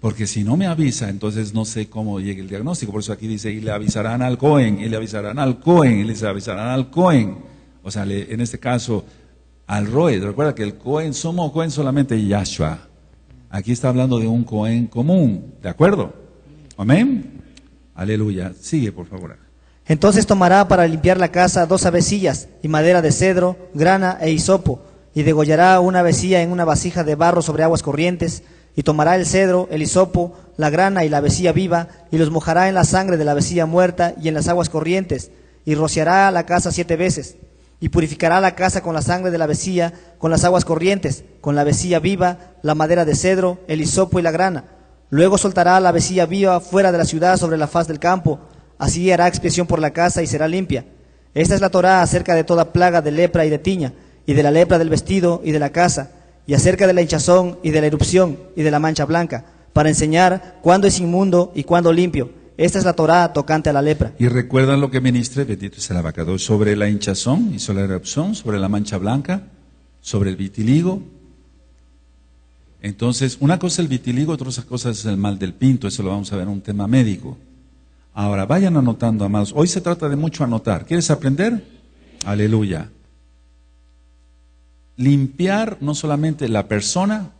Speaker 1: Porque si no me avisa, entonces no sé cómo llegue el diagnóstico. Por eso aquí dice, y le avisarán al Cohen, y le avisarán al Cohen, y les avisarán al Cohen. O sea, en este caso, al Roe. Recuerda que el Cohen, somos Cohen solamente Yahshua. Aquí está hablando de un Cohen común. ¿De acuerdo? Amén. Aleluya. Sigue, por favor.
Speaker 2: Entonces tomará para limpiar la casa dos avecillas y madera de cedro, grana e hisopo y degollará una vecía en una vasija de barro sobre aguas corrientes, y tomará el cedro, el hisopo, la grana y la vecía viva, y los mojará en la sangre de la vecía muerta y en las aguas corrientes, y rociará la casa siete veces, y purificará la casa con la sangre de la vecía, con las aguas corrientes, con la vecía viva, la madera de cedro, el hisopo y la grana. Luego soltará la vecía viva fuera de la ciudad sobre la faz del campo, así hará expiación por la casa y será limpia. Esta es la Torá acerca de toda plaga de lepra y de tiña, y de la lepra del vestido y de la casa, y acerca de la hinchazón y de la erupción y de la mancha blanca, para enseñar cuándo es inmundo y cuándo limpio. Esta es la Torá tocante a la lepra.
Speaker 1: Y recuerdan lo que ministré, bendito es el abacado, sobre la hinchazón y sobre la erupción, sobre la mancha blanca, sobre el vitiligo. Entonces, una cosa es el vitiligo, otra cosa es el mal del pinto, eso lo vamos a ver en un tema médico. Ahora, vayan anotando, amados. Hoy se trata de mucho anotar. ¿Quieres aprender? Aleluya limpiar no solamente la persona,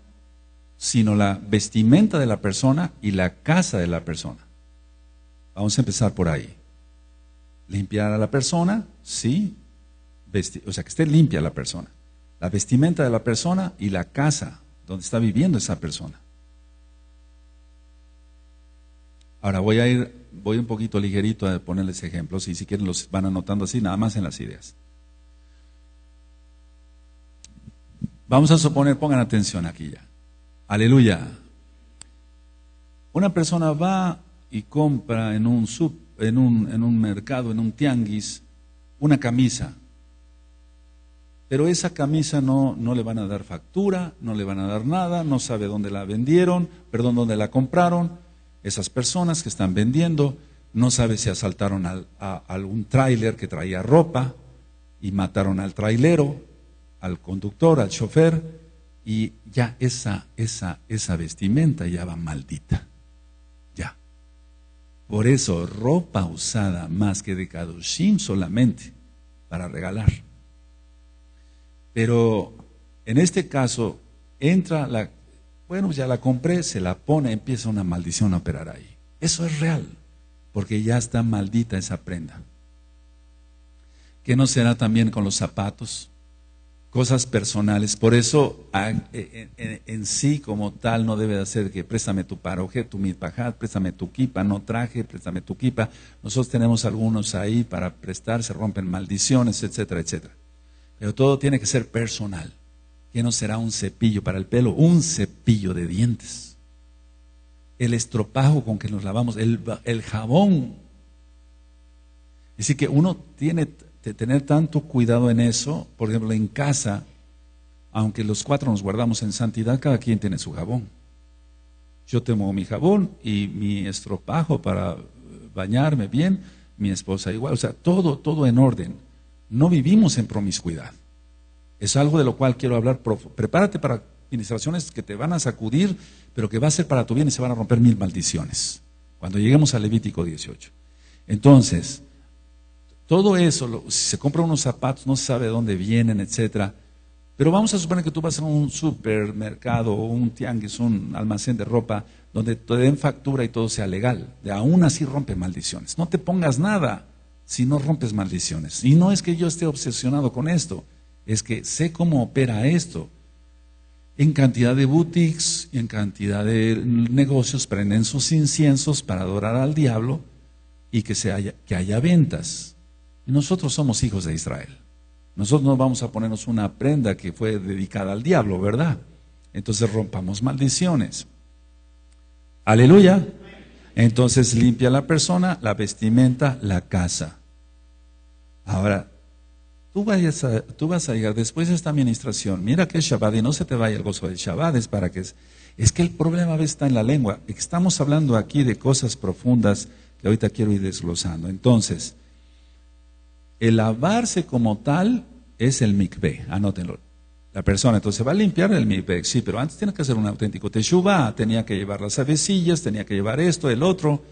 Speaker 1: sino la vestimenta de la persona y la casa de la persona. Vamos a empezar por ahí. Limpiar a la persona, sí, o sea, que esté limpia la persona. La vestimenta de la persona y la casa donde está viviendo esa persona. Ahora voy a ir, voy un poquito ligerito a ponerles ejemplos y si quieren los van anotando así, nada más en las ideas. Vamos a suponer, pongan atención aquí ya. Aleluya. Una persona va y compra en un, sub, en un, en un mercado, en un tianguis, una camisa. Pero esa camisa no, no le van a dar factura, no le van a dar nada, no sabe dónde la vendieron, perdón, dónde la compraron. Esas personas que están vendiendo no sabe si asaltaron al, a algún tráiler que traía ropa y mataron al trailero al conductor, al chofer, y ya esa, esa, esa vestimenta ya va maldita. Por eso, ropa usada más que de Kadoshim solamente para regalar. Pero en este caso, entra la, bueno, ya la compré, se la pone, empieza una maldición a operar ahí. Eso es real, porque ya está maldita esa prenda. ¿Qué no será también con los zapatos? Cosas personales. Por eso en, sí como tal no debe de ser que préstame tu paroje, tu mitpajat, préstame tu kipa, no traje, préstame tu kipa. Nosotros tenemos algunos ahí para prestar, se rompen maldiciones, etcétera, etcétera. Pero todo tiene que ser personal. Que no será un cepillo para el pelo, un cepillo de dientes. El estropajo con que nos lavamos, el, el jabón. Así que uno tiene tener tanto cuidado en eso, por ejemplo, en casa, aunque los cuatro nos guardamos en santidad, cada quien tiene su jabón. Yo tengo mi jabón y mi estropajo para bañarme bien, mi esposa igual, o sea, todo, todo en orden. No vivimos en promiscuidad. Es algo de lo cual quiero hablar. Prepárate para administraciones que te van a sacudir, pero que va a ser para tu bien y se van a romper mil maldiciones. Cuando lleguemos al Levítico 18. Entonces, todo eso, si se compra unos zapatos, no se sabe de dónde vienen, etcétera. Pero vamos a suponer que tú vas a un supermercado o un tianguis, un almacén de ropa, donde te den factura y todo sea legal. De aún así rompe maldiciones. No te pongas nada si no rompes maldiciones. Y no es que yo esté obsesionado con esto, es que sé cómo opera esto. En cantidad de boutiques, en cantidad de negocios prenden sus inciensos para adorar al diablo y que, se haya, que haya ventas. Y nosotros somos hijos de Israel. Nosotros no vamos a ponernos una prenda que fue dedicada al diablo, ¿verdad? Entonces rompamos maldiciones. Aleluya. Entonces limpia la persona, la vestimenta, la casa. Ahora, tú, vayas tú vas a llegar después de esta administración. Mira que es Shabbat y no se te vaya el gozo del Shabbat, es para que es. Es que el problema está en la lengua. Estamos hablando aquí de cosas profundas que ahorita quiero ir desglosando. Entonces, el lavarse como tal es el mikveh, anótenlo. La persona entonces va a limpiar el mikveh, sí, pero antes tiene que hacer un auténtico teshuvah, tenía que llevar las avecillas, tenía que llevar esto, el otro,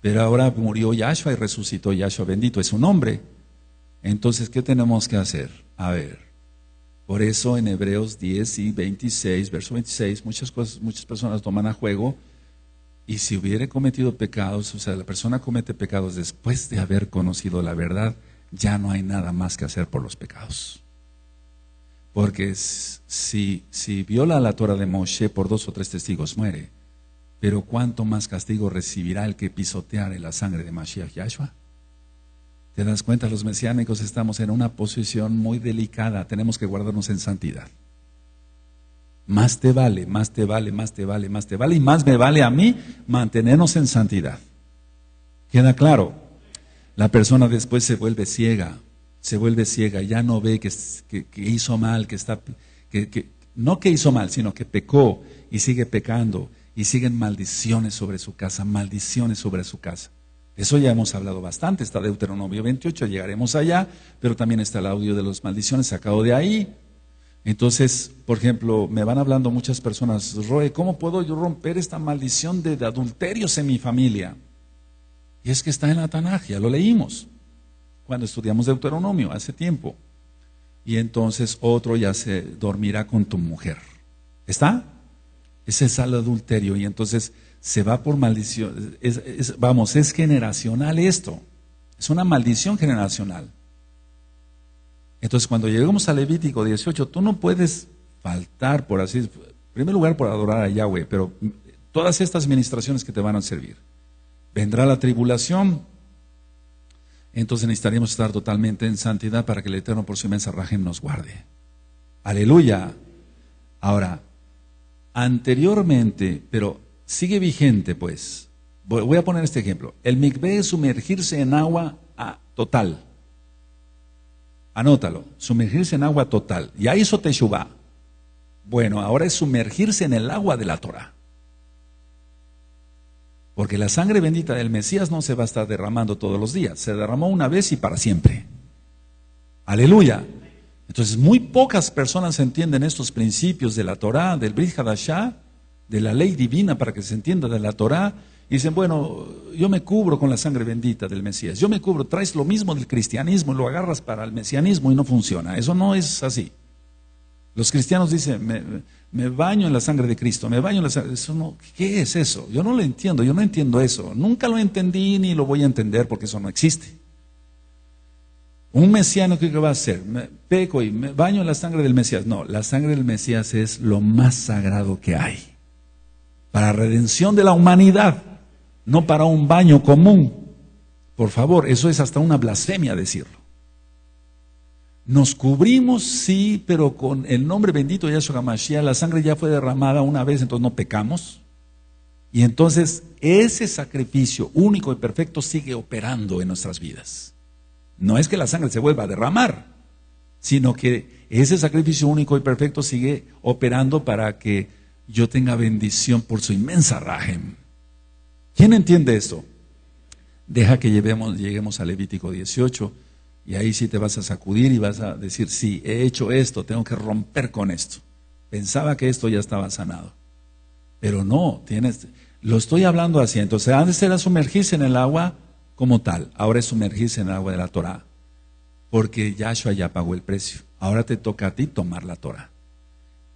Speaker 1: pero ahora murió Yahshua y resucitó Yahshua, bendito es su nombre. Entonces, ¿qué tenemos que hacer? A ver, por eso en Hebreos 10 y 26, verso 26, muchas, cosas, muchas personas toman a juego y si hubiera cometido pecados, o sea, la persona comete pecados después de haber conocido la verdad, ya no hay nada más que hacer por los pecados. Porque si, si viola la Torah de Moshe por dos o tres testigos, muere. Pero ¿cuánto más castigo recibirá el que pisoteare la sangre de Mashiach Yahshua? ¿Te das cuenta? Los mesiánicos estamos en una posición muy delicada. Tenemos que guardarnos en santidad. Más te vale, más te vale, más te vale, más te vale. Y más me vale a mí mantenernos en santidad. ¿Queda claro? La persona después se vuelve ciega, se vuelve ciega, ya no ve que, hizo mal, que está, que, no que hizo mal, sino que pecó y sigue pecando y siguen maldiciones sobre su casa, maldiciones sobre su casa. Eso ya hemos hablado bastante, está Deuteronomio 28, llegaremos allá, pero también está el audio de las maldiciones sacado de ahí. Entonces, por ejemplo, me van hablando muchas personas, Roe, ¿cómo puedo yo romper esta maldición de, adulterios en mi familia? Es que está en la ya lo leímos, cuando estudiamos Deuteronomio, hace tiempo. Y entonces otro ya se dormirá con tu mujer. ¿Está? Ese es el adulterio. Y entonces se va por maldición. vamos, es generacional esto. Es una maldición generacional. Entonces, cuando lleguemos a Levítico 18, tú no puedes faltar, por así, en primer lugar, por adorar a Yahweh, pero todas estas ministraciones que te van a servir. Vendrá la tribulación, entonces necesitaríamos estar totalmente en santidad para que el Eterno por su inmensa rajem nos guarde. Aleluya. Ahora, anteriormente, pero sigue vigente, pues. Voy a poner este ejemplo. El mikveh es sumergirse en agua total. Anótalo, sumergirse en agua total. Ya hizo Teshuvah. Bueno, ahora es sumergirse en el agua de la Torah. Porque la sangre bendita del Mesías no se va a estar derramando todos los días. Se derramó una vez y para siempre. Aleluya. Entonces, muy pocas personas entienden estos principios de la Torah, del Brit de la ley divina para que se entienda de la Torah, y dicen, bueno, yo me cubro con la sangre bendita del Mesías, yo me cubro, traes lo mismo del cristianismo, lo agarras para el mesianismo y no funciona. Eso no es así. Los cristianos dicen, me, baño en la sangre de Cristo, me baño en la sangre. Eso no, ¿Qué es eso? Yo no lo entiendo, yo no entiendo eso. Nunca lo entendí ni lo voy a entender porque eso no existe. Un mesiano, ¿qué va a hacer? Me peco y me baño en la sangre del Mesías. No, la sangre del Mesías es lo más sagrado que hay para redención de la humanidad, no para un baño común. Por favor, eso es hasta una blasfemia decirlo. Nos cubrimos, sí, pero con el nombre bendito de Yahshua Mashiach, la sangre ya fue derramada una vez, entonces no pecamos. Y entonces ese sacrificio único y perfecto sigue operando en nuestras vidas. No es que la sangre se vuelva a derramar, sino que ese sacrificio único y perfecto sigue operando para que yo tenga bendición por su inmensa rajem. ¿Quién entiende esto? Deja que lleguemos a Levítico 18 y ahí sí te vas a sacudir y vas a decir, sí, he hecho esto, tengo que romper con esto. Pensaba que esto ya estaba sanado. Pero no, tienes, lo estoy hablando así. Entonces, antes era sumergirse en el agua como tal, ahora es sumergirse en el agua de la Torah. Porque Yahshua ya pagó el precio. Ahora te toca a ti tomar la Torah.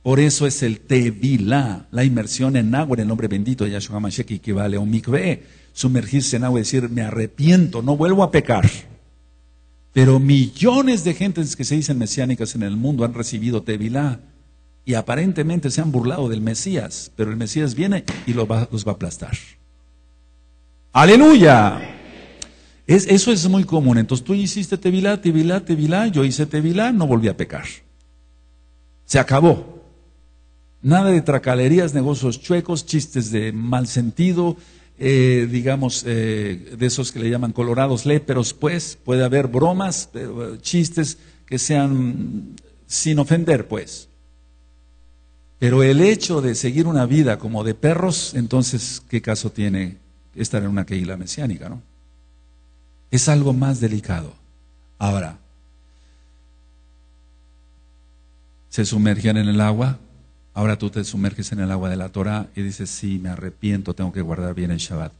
Speaker 1: Por eso es el Tevilá, la inmersión en agua en el nombre bendito de Yahshua Mashiach, que equivale a un mikve, sumergirse en agua y decir, me arrepiento, no vuelvo a pecar. Pero millones de gentes que se dicen mesiánicas en el mundo han recibido Tevilá y aparentemente se han burlado del Mesías, pero el Mesías viene y los va, los va a aplastar. Aleluya. Es, eso es muy común. Entonces tú hiciste Tevilá, Tevilá, Tevilá, yo hice Tevilá, no volví a pecar. Se acabó. Nada de tracalerías, negocios chuecos, chistes de mal sentido, eh, digamos, eh, de esos que le llaman colorados léperos, pues puede haber bromas, eh, chistes que sean sin ofender, pues. Pero el hecho de seguir una vida como de perros, entonces, ¿qué caso tiene estar en una keila mesiánica, no? Es algo más delicado. Ahora, se sumergían en el agua, Ahora tú te sumerges en el agua de la Torah y dices, sí, me arrepiento, tengo que guardar bien el Shabbat.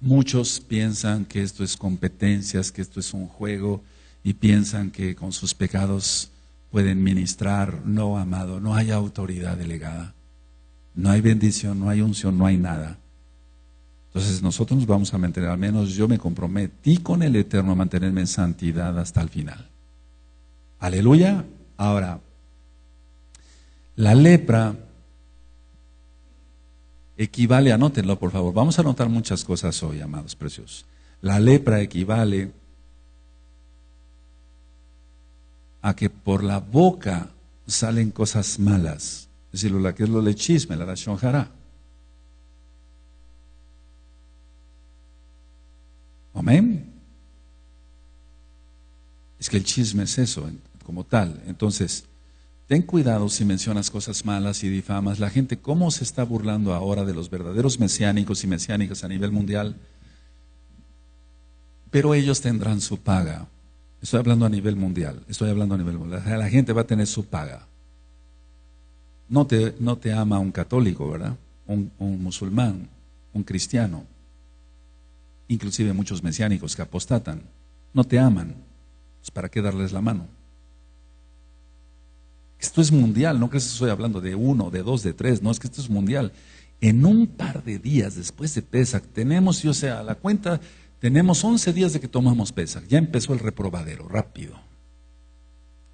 Speaker 1: Muchos piensan que esto es competencias, que esto es un juego y piensan que con sus pecados pueden ministrar. No, amado, no hay autoridad delegada. No hay bendición, no hay unción, no hay nada. Entonces nosotros nos vamos a mantener, al menos yo me comprometí con el Eterno a mantenerme en santidad hasta el final. Aleluya. Ahora, La lepra equivale, anótenlo por favor, vamos a anotar muchas cosas hoy, amados preciosos. La lepra equivale a que por la boca salen cosas malas. Es decir, lo que es lo de chisme, la shonjara. Amén. Es que el chisme es eso, como tal. Entonces, ten cuidado si mencionas cosas malas y difamas. La gente, ¿cómo se está burlando ahora de los verdaderos mesiánicos y mesiánicas a nivel mundial? Pero ellos tendrán su paga. Estoy hablando a nivel mundial, estoy hablando a nivel mundial. La gente va a tener su paga. No te, no te ama un católico, ¿verdad? Un, un musulmán, un cristiano. Inclusive muchos mesiánicos que apostatan. No te aman. Pues, ¿Para qué darles la mano? Esto es mundial, no crees que estoy hablando de uno, de dos, de tres, no, es que esto es mundial. En un par de días después de Pesach tenemos, yo sea, la cuenta tenemos 11 días de que tomamos Pesach. Ya empezó el reprobadero, rápido.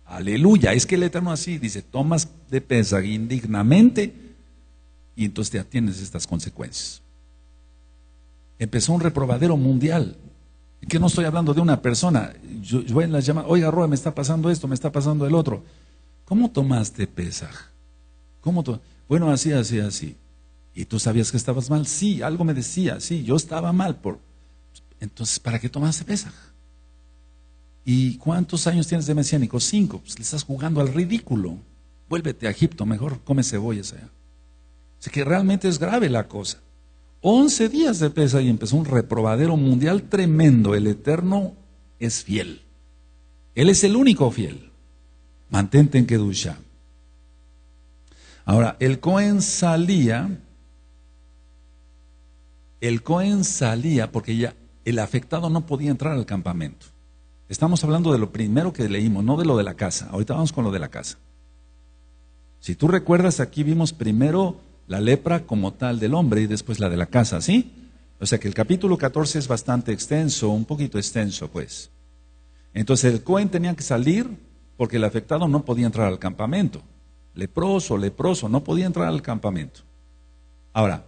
Speaker 1: Aleluya. Es que el Eterno así dice, tomas de Pesach indignamente y entonces te atiendes a estas consecuencias. Empezó un reprobadero mundial. Que no estoy hablando de una persona. Yo, voy en las llamadas, oiga, Roa, me está pasando esto, me está pasando el otro. ¿Cómo tomaste Pesach? ¿Cómo bueno, así, así, así. ¿Y tú sabías que estabas mal? Sí, algo me decía, sí, yo estaba mal por, entonces, ¿para qué tomaste Pesaj? ¿Y cuántos años tienes de mesiánico? Cinco. Pues le estás jugando al ridículo. Vuélvete a Egipto, mejor come cebollas allá. Así que realmente es grave la cosa. Once días de pesa y empezó un reprobadero mundial tremendo. El Eterno es fiel. Él es el único fiel. Mantente en Kedusha. Ahora, el Cohen salía, el Cohen salía porque ya el afectado no podía entrar al campamento. Estamos hablando de lo primero que leímos, no de lo de la casa. Ahorita vamos con lo de la casa. Si tú recuerdas, aquí vimos primero la lepra como tal del hombre y después la de la casa, ¿sí? O sea que el capítulo 14 es bastante extenso, un poquito extenso, pues. Entonces el Cohen tenía que salir porque el afectado no podía entrar al campamento. Leproso, leproso, no podía entrar al campamento. Ahora,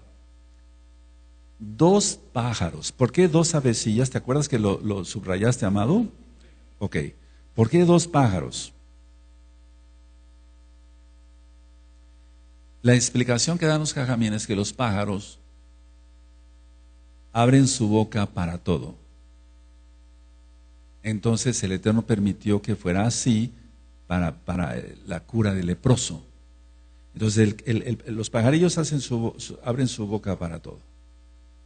Speaker 1: dos pájaros. ¿Por qué dos avecillas? ¿Te acuerdas que lo, subrayaste, amado? Ok. ¿Por qué dos pájaros? La explicación que dan los cajamín es que los pájaros abren su boca para todo. Entonces el Eterno permitió que fuera así para, para la cura del leproso. Entonces los pajarillos hacen su, abren su boca para todo.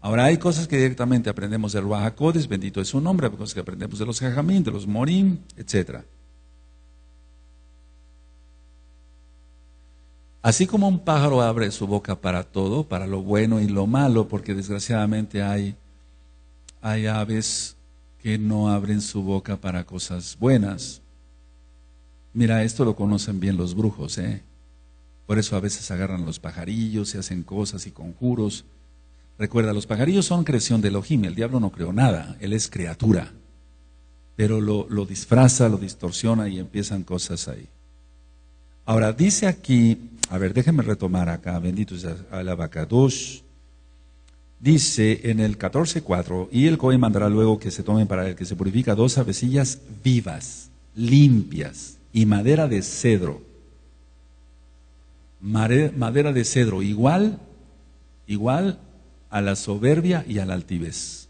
Speaker 1: Ahora hay cosas que directamente aprendemos del Ruajacodes, bendito es su nombre, hay cosas que aprendemos de los Jajamín, de los Morim, etc. Así como un pájaro abre su boca para todo, para lo bueno y lo malo, porque desgraciadamente hay, hay aves que no abren su boca para cosas buenas. Mira, esto lo conocen bien los brujos, ¿eh? Por eso a veces agarran los pajarillos y hacen cosas y conjuros Recuerda, los pajarillos son creación de Elohim, el diablo no creó nada, él es criatura. Pero lo, disfraza, lo distorsiona y empiezan cosas ahí. Ahora, dice aquí, a ver, déjenme retomar acá, bendito sea el abacados. Dice en el 14.4, y el Cohen mandará luego que se tomen para el que se purifica dos avecillas vivas, limpias, y madera de cedro. Madera de cedro, igual, igual a la soberbia y a la altivez.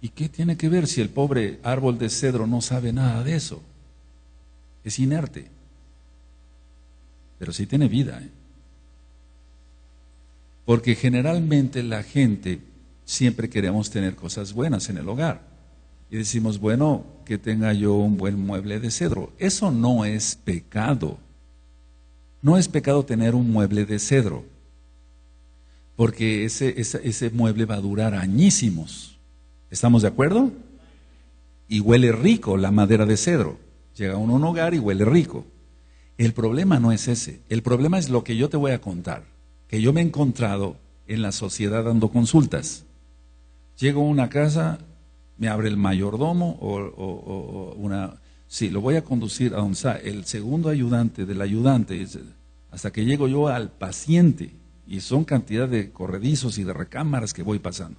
Speaker 1: ¿Y qué tiene que ver si el pobre árbol de cedro no sabe nada de eso? Es inerte. Pero sí tiene vida. ¿eh? Porque generalmente la gente siempre queremos tener cosas buenas en el hogar. Y decimos, bueno, que tenga yo un buen mueble de cedro. Eso no es pecado. No es pecado tener un mueble de cedro porque ese, ese, mueble va a durar añísimos. ¿Estamos de acuerdo? Y huele rico la madera de cedro. Llega uno a un hogar y huele rico. El problema no es ese. El problema es lo que yo te voy a contar, que yo me he encontrado en la sociedad dando consultas. Llego a una casa, me abre el mayordomo o, una Sí, lo voy a conducir a donde está el segundo ayudante del ayudante, hasta que llego yo al paciente. Y son cantidad de corredizos y de recámaras que voy pasando.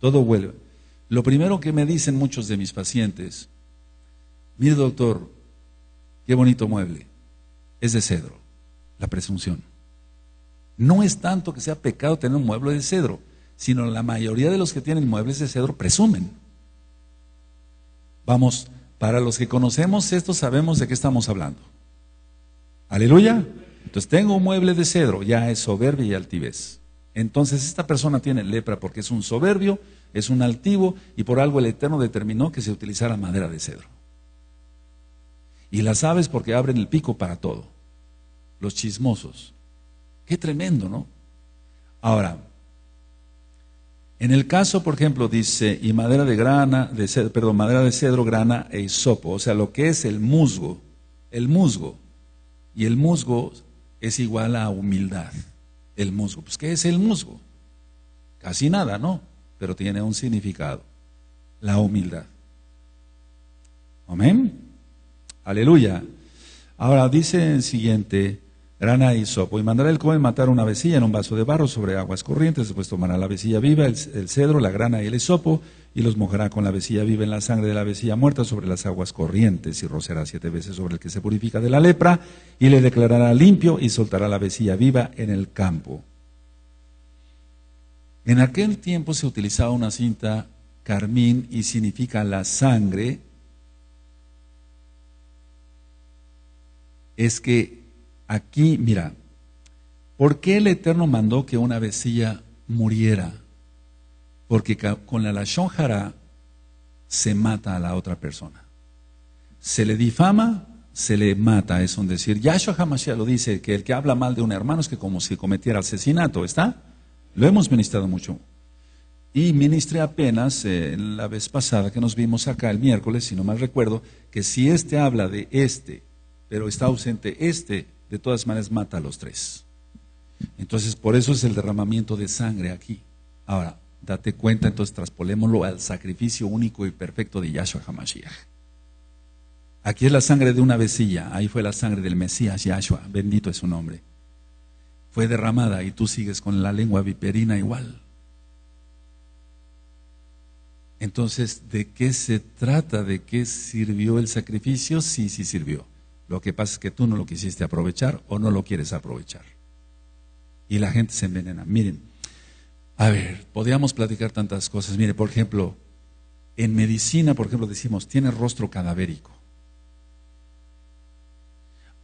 Speaker 1: Todo vuelve. Lo primero que me dicen muchos de mis pacientes, mire doctor, qué bonito mueble, es de cedro, la presunción. No es tanto que sea pecado tener un mueble de cedro, sino la mayoría de los que tienen muebles de cedro presumen. Vamos, para los que conocemos esto, sabemos de qué estamos hablando. Aleluya. Entonces tengo un mueble de cedro, ya es soberbia y altivez. Entonces esta persona tiene lepra porque es un soberbio, es un altivo y por algo el Eterno determinó que se utilizara madera de cedro. Y las aves porque abren el pico para todo. Los chismosos. Qué tremendo, ¿no? Ahora, en el caso, por ejemplo, dice, y madera de grana, de cedro, perdón, madera de cedro, grana e hisopo, o sea, lo que es el musgo, el musgo. Y el musgo es igual a humildad. El musgo. Pues, ¿qué es el musgo? Casi nada, ¿no? Pero tiene un significado. La humildad. Amén. Aleluya. Ahora dice el siguiente, grana y sopo. Y mandará el Cohen matar una vecilla en un vaso de barro sobre aguas corrientes. Después tomará la vecilla viva, el, cedro, la grana y el hisopo, y los mojará con la vecilla viva en la sangre de la vecilla muerta sobre las aguas corrientes, y rocerá siete veces sobre el que se purifica de la lepra, y le declarará limpio, y soltará la vecilla viva en el campo. En aquel tiempo se utilizaba una cinta carmín y significa la sangre. Es que Aquí, mira, ¿por qué el Eterno mandó que una vecilla muriera? Porque con la Lashon se mata a la otra persona. Se le difama, se le mata, es un decir. Yahshua Hamashiach lo dice, que el que habla mal de un hermano es que como si cometiera asesinato, ¿está? Lo hemos ministrado mucho. Y ministré apenas eh, la vez pasada que nos vimos acá el miércoles, si no mal recuerdo, que si este habla de este, pero está ausente este, de todas maneras mata a los tres. Entonces, por eso es el derramamiento de sangre aquí. Ahora, date cuenta, entonces traspolémoslo al sacrificio único y perfecto de Yahshua HaMashiach. Aquí es la sangre de una vecilla, ahí fue la sangre del Mesías Yahshua, bendito es su nombre. Fue derramada y tú sigues con la lengua viperina igual. Entonces, ¿de qué se trata? ¿De qué sirvió el sacrificio? Sí, sí sirvió. Lo que pasa es que tú no lo quisiste aprovechar o no lo quieres aprovechar. Y la gente se envenena. Miren, a ver, podríamos platicar tantas cosas. Mire, por ejemplo, en medicina, por ejemplo, decimos, tiene rostro cadavérico.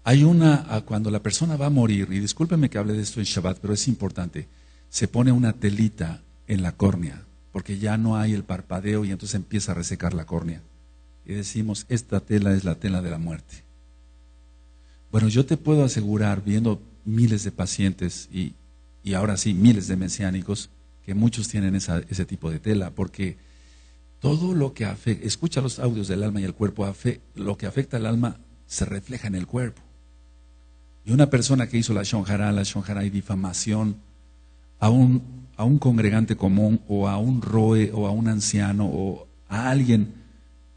Speaker 1: Hay una, cuando la persona va a morir, y discúlpeme que hable de esto en Shabbat, pero es importante, se pone una telita en la córnea, porque ya no hay el parpadeo y entonces empieza a resecar la córnea. Y decimos, esta tela es la tela de la muerte. Bueno, yo te puedo asegurar, viendo miles de pacientes y, ahora sí miles de mesiánicos, que muchos tienen ese tipo de tela, porque todo lo que afecta, escucha los audios del alma y el cuerpo, lo que afecta al alma se refleja en el cuerpo. Y una persona que hizo la shonjara, la shonjara y difamación a un, a un congregante común o a un roe o a un anciano o a alguien,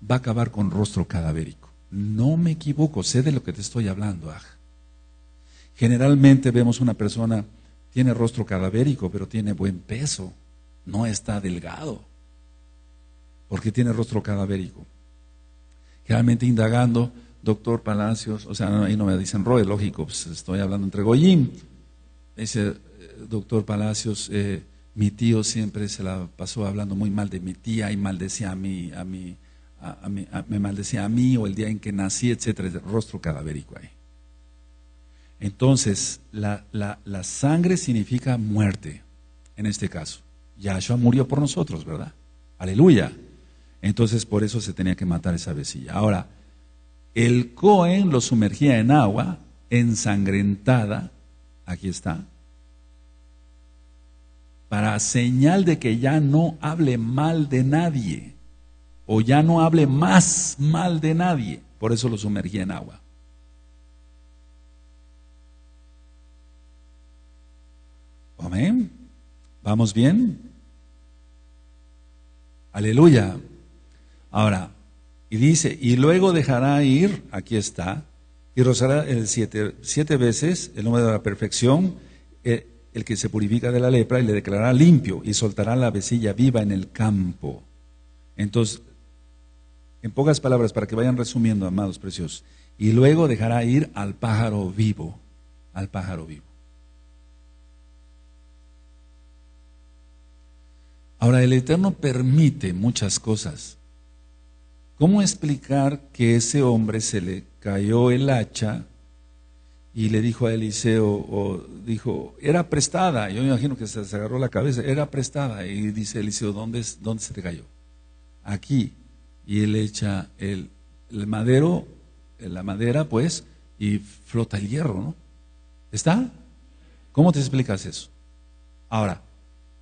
Speaker 1: va a acabar con rostro cadavérico. No me equivoco, sé de lo que te estoy hablando. Generalmente vemos una persona, tiene rostro cadavérico, pero tiene buen peso, no está delgado, porque tiene rostro cadavérico. Generalmente indagando, doctor Palacios, o sea, ahí no me dicen Roe, lógico, pues estoy hablando entre Goyim. Dice, eh, doctor Palacios, eh, mi tío siempre se la pasó hablando muy mal de mi tía y maldecía a mi, a mi, me maldecía a mí o el día en que nací, etcétera, rostro cadavérico ahí. Entonces, la, la, sangre significa muerte, en este caso. Yahshua murió por nosotros, ¿verdad? Aleluya. Entonces, por eso se tenía que matar esa vecilla. Ahora, el Cohen lo sumergía en agua ensangrentada, aquí está, para señal de que ya no hable mal de nadie o ya no hable más mal de nadie. Por eso lo sumergí en agua. Amén. ¿Vamos bien? Aleluya. Ahora, Y dice, y luego dejará ir, aquí está, y rozará el siete, siete veces el número de la perfección, el, el que se purifica de la lepra, y le declarará limpio, y soltará la vecilla viva en el campo. Entonces, en pocas palabras, para que vayan resumiendo, amados preciosos, y luego dejará ir al pájaro vivo, al pájaro vivo. Ahora, el Eterno permite muchas cosas. ¿Cómo explicar que ese hombre se le cayó el hacha y le dijo a Eliseo, o dijo, era prestada? Yo me imagino que se agarró la cabeza, era prestada. Y dice Eliseo, ¿dónde, dónde se te cayó? Aquí. Y él echa el, madero, la madera, pues, y flota el hierro, ¿no? ¿Está? ¿Cómo te explicas eso? Ahora,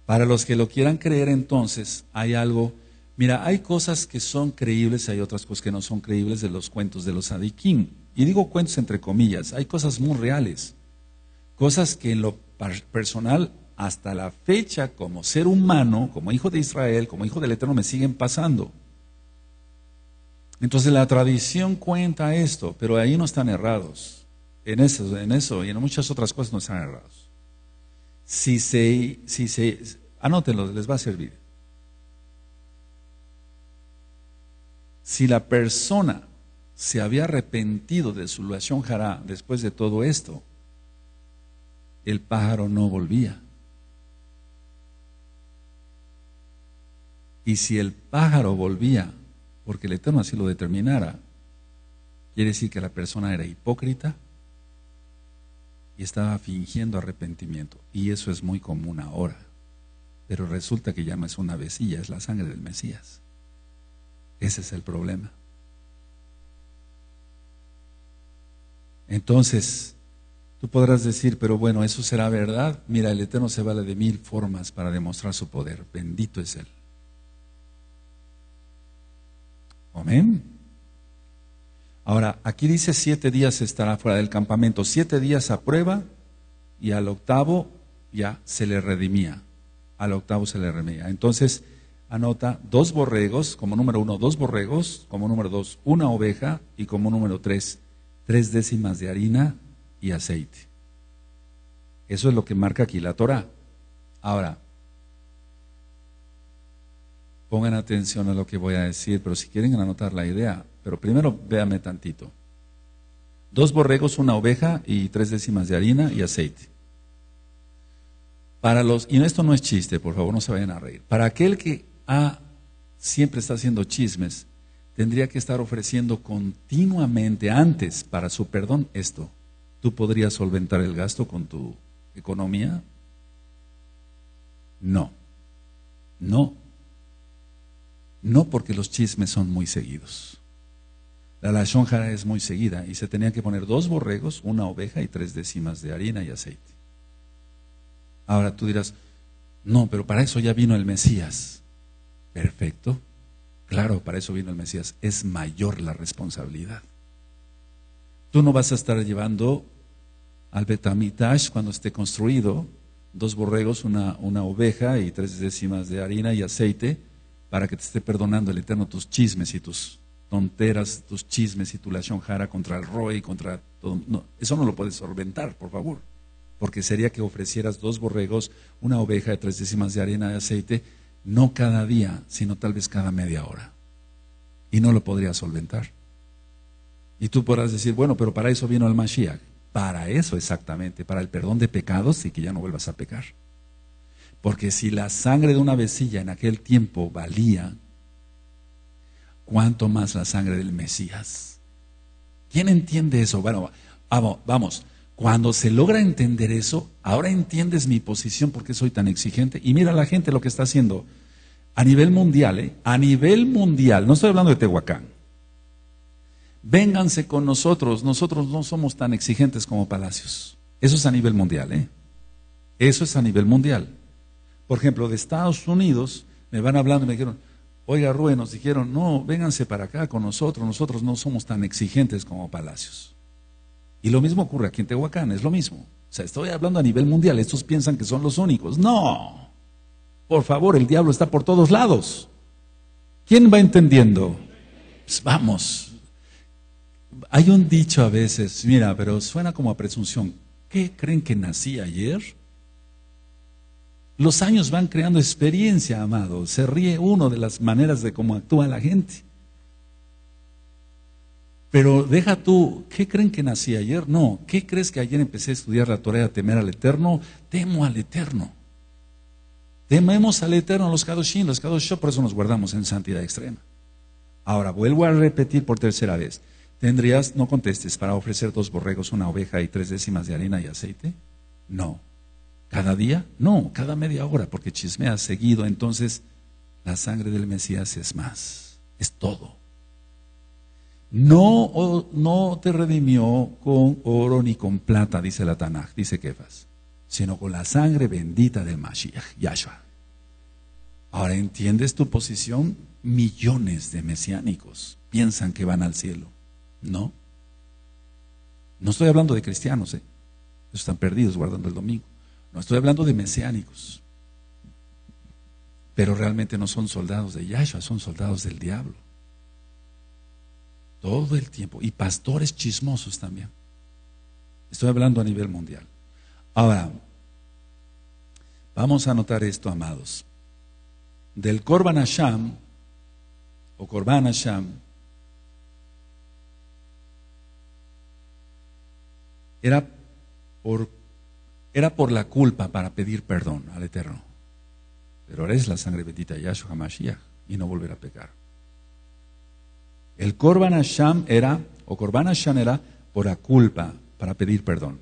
Speaker 1: para los que lo quieran creer entonces, hay algo, mira, hay cosas que son creíbles, hay otras cosas que no son creíbles de los cuentos de los adiquín. Y digo cuentos entre comillas, hay cosas muy reales, cosas que en lo personal, hasta la fecha, como ser humano, como hijo de Israel, como hijo del Eterno, me siguen pasando. Entonces la tradición cuenta esto, pero ahí no están errados. En eso, en eso y en muchas otras cosas no están errados si se, si se, anótenlo, les va a servir. Si la persona se había arrepentido de su Lashon Hará después de todo esto, el pájaro no volvía. Y si el pájaro volvía, porque el Eterno así lo determinara, quiere decir que la persona era hipócrita y estaba fingiendo arrepentimiento. Y eso es muy común ahora. Pero resulta que ya no es una vecilla, es la sangre del Mesías. Ese es el problema. Entonces, tú podrás decir, pero bueno, eso será verdad. Mira, el Eterno se vale de mil formas para demostrar su poder. Bendito es Él. Amén. Ahora, aquí dice siete días estará fuera del campamento, siete días a prueba y al octavo ya se le redimía. Al octavo se le redimía. Entonces, anota dos borregos, como número uno, dos borregos, como número dos, una oveja y como número tres, tres décimas de harina y aceite. Eso es lo que marca aquí la Torah. Ahora, pongan atención a lo que voy a decir, pero si quieren anotar la idea, pero primero véame tantito. Dos borregos, una oveja y tres décimas de harina y aceite. Para los, y esto no es chiste, por favor, no se vayan a reír. Para aquel que ha, siempre está haciendo chismes, tendría que estar ofreciendo continuamente antes para su perdón esto. ¿Tú podrías solventar el gasto con tu economía? No. No. No porque los chismes son muy seguidos. La lashonjara es muy seguida y se tenían que poner dos borregos, una oveja y tres décimas de harina y aceite. Ahora tú dirás, no, pero para eso ya vino el Mesías. Perfecto. Claro, para eso vino el Mesías. Es mayor la responsabilidad. Tú no vas a estar llevando al Betamitash cuando esté construido dos borregos, una, una oveja y tres décimas de harina y aceite para que te esté perdonando el Eterno tus chismes y tus tonteras, tus chismes y tu jara contra el ROE y contra todo. Eso no lo puedes solventar, por favor. Porque sería que ofrecieras dos borregos, una oveja de tres décimas de harina de aceite, no cada día, sino tal vez cada media hora. Y no lo podrías solventar. Y tú podrás decir, bueno, pero para eso vino el Mashiach. Para eso exactamente, para el perdón de pecados y que ya no vuelvas a pecar. Porque si la sangre de una vecilla en aquel tiempo valía cuánto más la sangre del Mesías. ¿Quién entiende eso? Bueno, vamos. Cuando se logra entender eso, ahora entiendes mi posición porque soy tan exigente. Y mira la gente lo que está haciendo a nivel mundial, ¿eh? a nivel mundial, no estoy hablando de Tehuacán. Vénganse con nosotros, nosotros no somos tan exigentes como Palacios. Eso es a nivel mundial, ¿eh? Eso es a nivel mundial. Por ejemplo, de Estados Unidos me van hablando y me dijeron, Oiga, Rubén, nos dijeron, no, vénganse para acá con nosotros, nosotros no somos tan exigentes como Palacios. Y lo mismo ocurre aquí en Tehuacán, es lo mismo. O sea, estoy hablando a nivel mundial, estos piensan que son los únicos. No, por favor, el diablo está por todos lados. ¿Quién va entendiendo? Pues vamos. Hay un dicho a veces, mira, pero suena como a presunción. ¿Qué creen que nací ayer? Los años van creando experiencia, amado. Se ríe uno de las maneras de cómo actúa la gente. Pero deja tú, ¿qué creen que nací ayer? No, ¿qué crees que ayer empecé a estudiar la Torah a temer al Eterno? Temo al Eterno. Tememos al Eterno, los Kadoshin, los Kadoshim, por eso nos guardamos en santidad extrema. Ahora, vuelvo a repetir por tercera vez. ¿Tendrías, no contestes, para ofrecer dos borregos, una oveja y tres décimas de harina y aceite? No. ¿Cada día? No, cada media hora, porque chismea seguido. Entonces, la sangre del Mesías es más, es todo. No, no te redimió con oro ni con plata, dice la Tanaj, dice Kefas, sino con la sangre bendita del Mashiach, Yahshua. Ahora, ¿entiendes tu posición? Millones de mesiánicos piensan que van al cielo. No. No estoy hablando de cristianos, ¿eh? están perdidos guardando el domingo. Estoy hablando de mesiánicos. Pero realmente no son soldados de Yahshua, son soldados del diablo. Todo el tiempo. Y pastores chismosos también. Estoy hablando a nivel mundial. Ahora, vamos a anotar esto, amados. Del Korban Hashem, o Korban Hashem, era por, era por la culpa para pedir perdón al Eterno. Pero ahora es la sangre bendita de Yahshua HaMashiach y no volver a pecar. El Korban Hashem era, o Korban Hashem era por la culpa, para pedir perdón.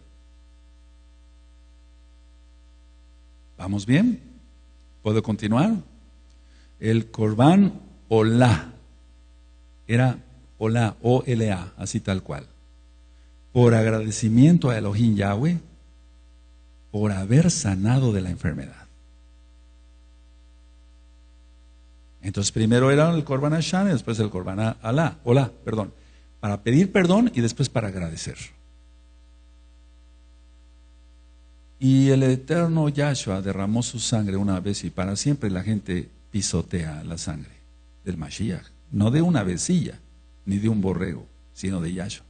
Speaker 1: ¿Vamos bien? ¿Puedo continuar? El Korban Olá era Olá, O-L-A, así tal cual. Por agradecimiento a Elohim Yahweh por haber sanado de la enfermedad. Entonces primero era el Korban Hashem y después el Korban Alá, hola, perdón, para pedir perdón y después para agradecer. Y el eterno Yahshua derramó su sangre una vez y para siempre la gente pisotea la sangre del Mashiach, no de una vecilla, ni de un borrego, sino de Yahshua.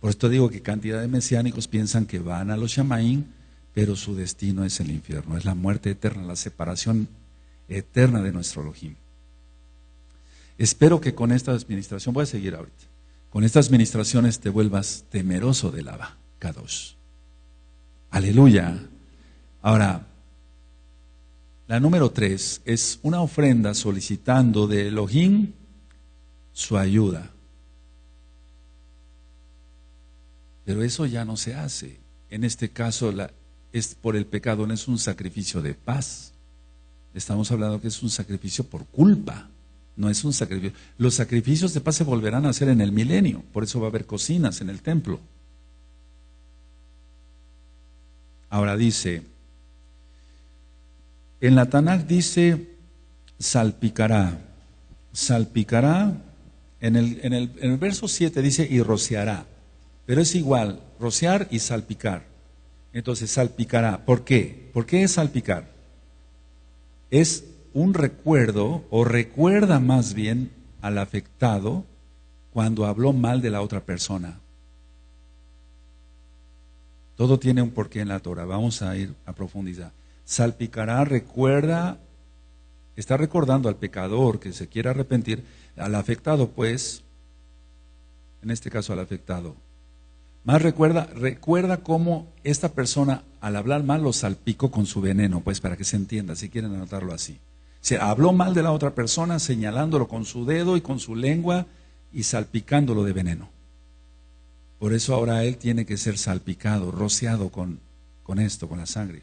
Speaker 1: Por esto digo que cantidad de mesiánicos piensan que van a los Shamaín, pero su destino es el infierno, es la muerte eterna, la separación eterna de nuestro Elohim. Espero que con esta administración, voy a seguir ahorita, con estas administraciones te vuelvas temeroso del Abba, Kadosh. Aleluya. Ahora, la número tres es una ofrenda solicitando de Elohim su ayuda. Pero eso ya no se hace. En este caso es por el pecado, no es un sacrificio de paz. Estamos hablando que es un sacrificio por culpa. No es un sacrificio. Los sacrificios de paz se volverán a hacer en el milenio. Por eso va a haber cocinas en el templo. Ahora dice, en la Tanakh dice salpicará. Salpicará, en el, en el, en el verso 7 dice y rociará. Pero es igual, rociar y salpicar. Entonces salpicará. ¿Por qué? ¿Por qué es salpicar? Es un recuerdo o recuerda más bien al afectado cuando habló mal de la otra persona. Todo tiene un porqué en la Torah. Vamos a ir a profundizar. Salpicará, recuerda, está recordando al pecador que se quiere arrepentir, al afectado, pues, en este caso al afectado. Más recuerda, recuerda cómo esta persona al hablar mal lo salpicó con su veneno, pues para que se entienda, si quieren anotarlo así. Se habló mal de la otra persona, señalándolo con su dedo y con su lengua y salpicándolo de veneno. Por eso ahora él tiene que ser salpicado, rociado con, con esto, con la sangre.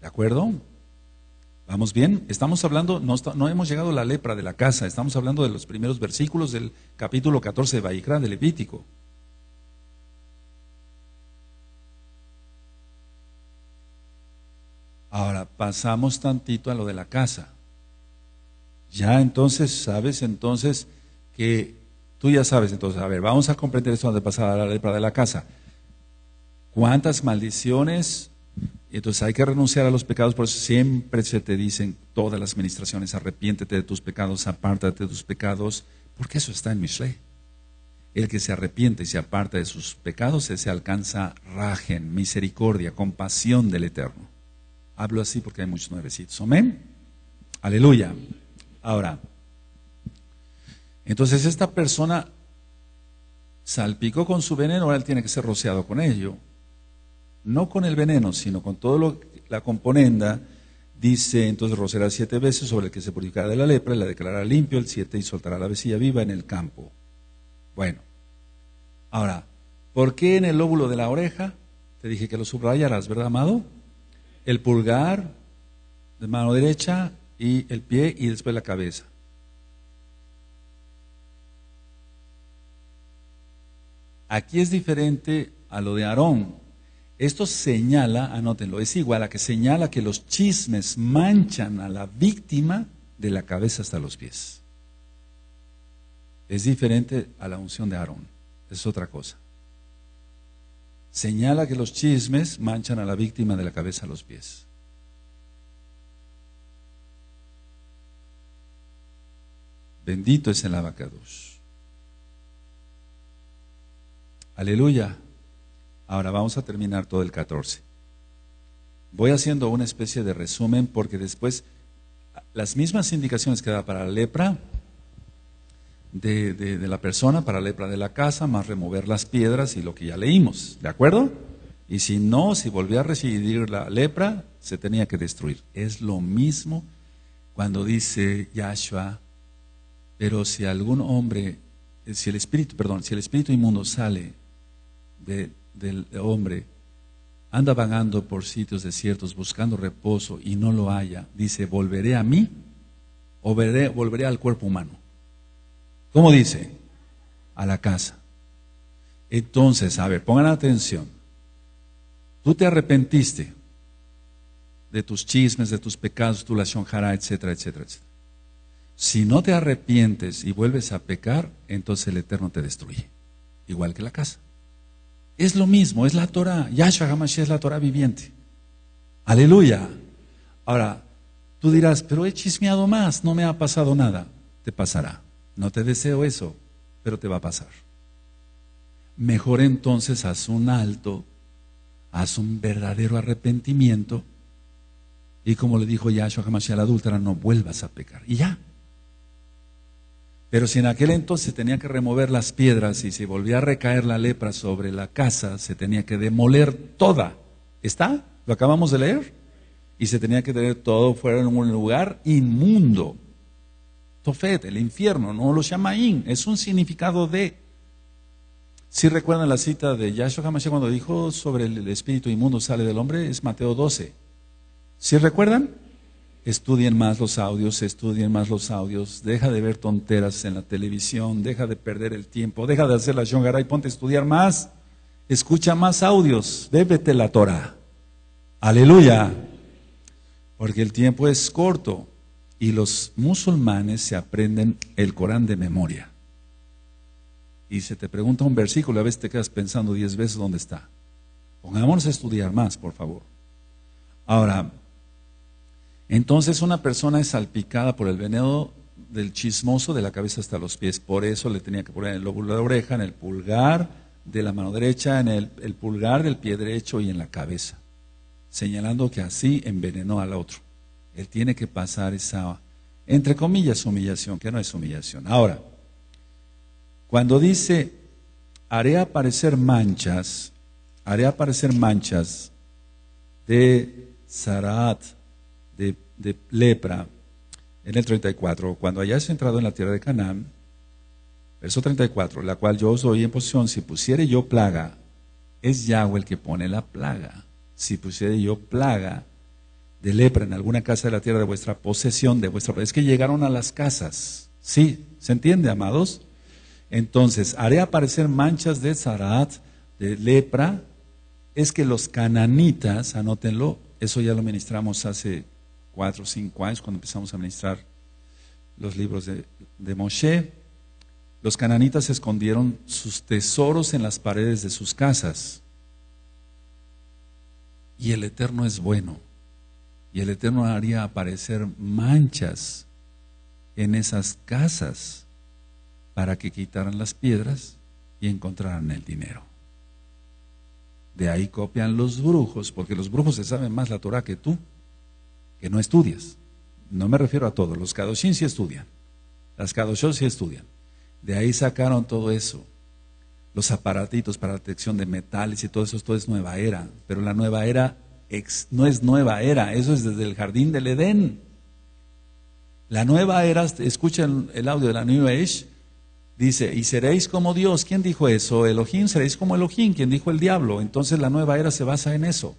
Speaker 1: ¿De acuerdo? ¿Vamos bien? Estamos hablando, no, no, hemos llegado a la lepra de la casa, estamos hablando de los primeros versículos del capítulo 14 de Baikra, de Levítico. Ahora pasamos tantito a lo de la casa. Ya entonces, sabes entonces que tú ya sabes entonces, a ver, vamos a comprender esto antes de pasar a la lepra de la casa. ¿Cuántas maldiciones Y entonces hay que renunciar a los pecados, por eso siempre se te dicen todas las ministraciones, arrepiéntete de tus pecados, apártate de tus pecados, porque eso está en Mishle. El que se arrepiente y se aparta de sus pecados, ese alcanza rajen, misericordia, compasión del Eterno. Hablo así porque hay muchos nuevecitos. Amén. Aleluya. Ahora, entonces esta persona salpicó con su veneno, ahora él tiene que ser rociado con ello. No con el veneno, sino con todo lo la componenda. Dice, entonces rociará siete veces sobre el que se purificará de la lepra, la declarará limpio, el siete y soltará la vecilla viva en el campo. Bueno, ahora, ¿por qué en el lóbulo de la oreja? Te dije que lo subrayarás, ¿verdad, amado? El pulgar, de mano derecha, y el pie, y después la cabeza. Aquí es diferente a lo de Aarón. Esto señala, anótenlo, es igual a que señala que los chismes manchan a la víctima de la cabeza hasta los pies. Es diferente a la unción de Aarón. Es otra cosa. Señala que los chismes manchan a la víctima de la cabeza a los pies. Bendito es el abacados. Aleluya. Ahora vamos a terminar todo el 14. Voy haciendo una especie de resumen porque después las mismas indicaciones que da para la lepra de, la persona, para la lepra de la casa, más remover las piedras y lo que ya leímos, ¿de acuerdo? Y si no, si volvía a residir la lepra, se tenía que destruir. Es lo mismo cuando dice Yahshua, pero si algún hombre, si el espíritu, perdón, si el espíritu inmundo sale del hombre anda vagando por sitios desiertos buscando reposo y no lo haya, dice, volveré a mí o volveré, volveré al cuerpo humano. ¿Cómo dice? A la casa. Entonces, a ver, pongan atención. Tú te arrepentiste de tus chismes, de tus pecados, tu la etcétera, etcétera, etcétera. Si no te arrepientes y vuelves a pecar, entonces el Eterno te destruye, igual que la casa. Es lo mismo, es la Torah. Yahshua HaMashiach es la Torah viviente. Aleluya. Ahora, tú dirás, pero he chismeado más, no me ha pasado nada. Te pasará. No te deseo eso, pero te va a pasar. Mejor entonces haz un alto, haz un verdadero arrepentimiento y como le dijo Yahshua HaMashiach a la adúltera, no vuelvas a pecar. Y ya. Pero si en aquel entonces tenía que remover las piedras y si volvía a recaer la lepra sobre la casa, se tenía que demoler toda. ¿Está? ¿Lo acabamos de leer? Y se tenía que tener todo fuera en un lugar inmundo. Tofet, el infierno, no lo llama in, es un significado de. Si recuerdan la cita de Yahshua HaMashiach cuando dijo sobre el espíritu inmundo sale del hombre, es Mateo 12. ¿Sí recuerdan? Estudien más los audios, estudien más los audios, deja de ver tonteras en la televisión, deja de perder el tiempo, deja de hacer la shongara y ponte a estudiar más, escucha más audios, bébete la Torah. Aleluya. Porque el tiempo es corto y los musulmanes se aprenden el Corán de memoria. Y se te pregunta un versículo, a veces te quedas pensando diez veces dónde está. Pongámonos a estudiar más, por favor. Ahora, entonces una persona es salpicada por el veneno del chismoso de la cabeza hasta los pies. Por eso le tenía que poner en el lóbulo de la oreja, en el pulgar de la mano derecha, en el, pulgar del pie derecho y en la cabeza, señalando que así envenenó al otro. Él tiene que pasar esa, entre comillas, humillación, que no es humillación. Ahora, cuando dice, haré aparecer manchas, haré aparecer manchas de Zarat, de, lepra en el 34, cuando hayáis entrado en la tierra de Canaán, verso 34, la cual yo os doy en posición, si pusiere yo plaga, es Yahweh el que pone la plaga. Si pusiere yo plaga de lepra en alguna casa de la tierra de vuestra posesión, de vuestra es que llegaron a las casas. Sí, ¿se entiende, amados? Entonces, haré aparecer manchas de zarat, de lepra, es que los cananitas, anótenlo, eso ya lo ministramos hace cuatro o cinco años cuando empezamos a ministrar los libros de, de Moshe, los cananitas escondieron sus tesoros en las paredes de sus casas. Y el Eterno es bueno. Y el Eterno haría aparecer manchas en esas casas para que quitaran las piedras y encontraran el dinero. De ahí copian los brujos, porque los brujos se saben más la Torah que tú, que no estudias. No me refiero a todos, los Kadoshim sí estudian, las Kadoshot sí estudian. De ahí sacaron todo eso, los aparatitos para detección de metales y todo eso, todo es nueva era, pero la nueva era no es nueva era, eso es desde el jardín del Edén. La nueva era, escuchen el audio de la New Age, dice, y seréis como Dios. ¿Quién dijo eso? Elohim, seréis como Elohim, quien dijo el diablo. Entonces la nueva era se basa en eso.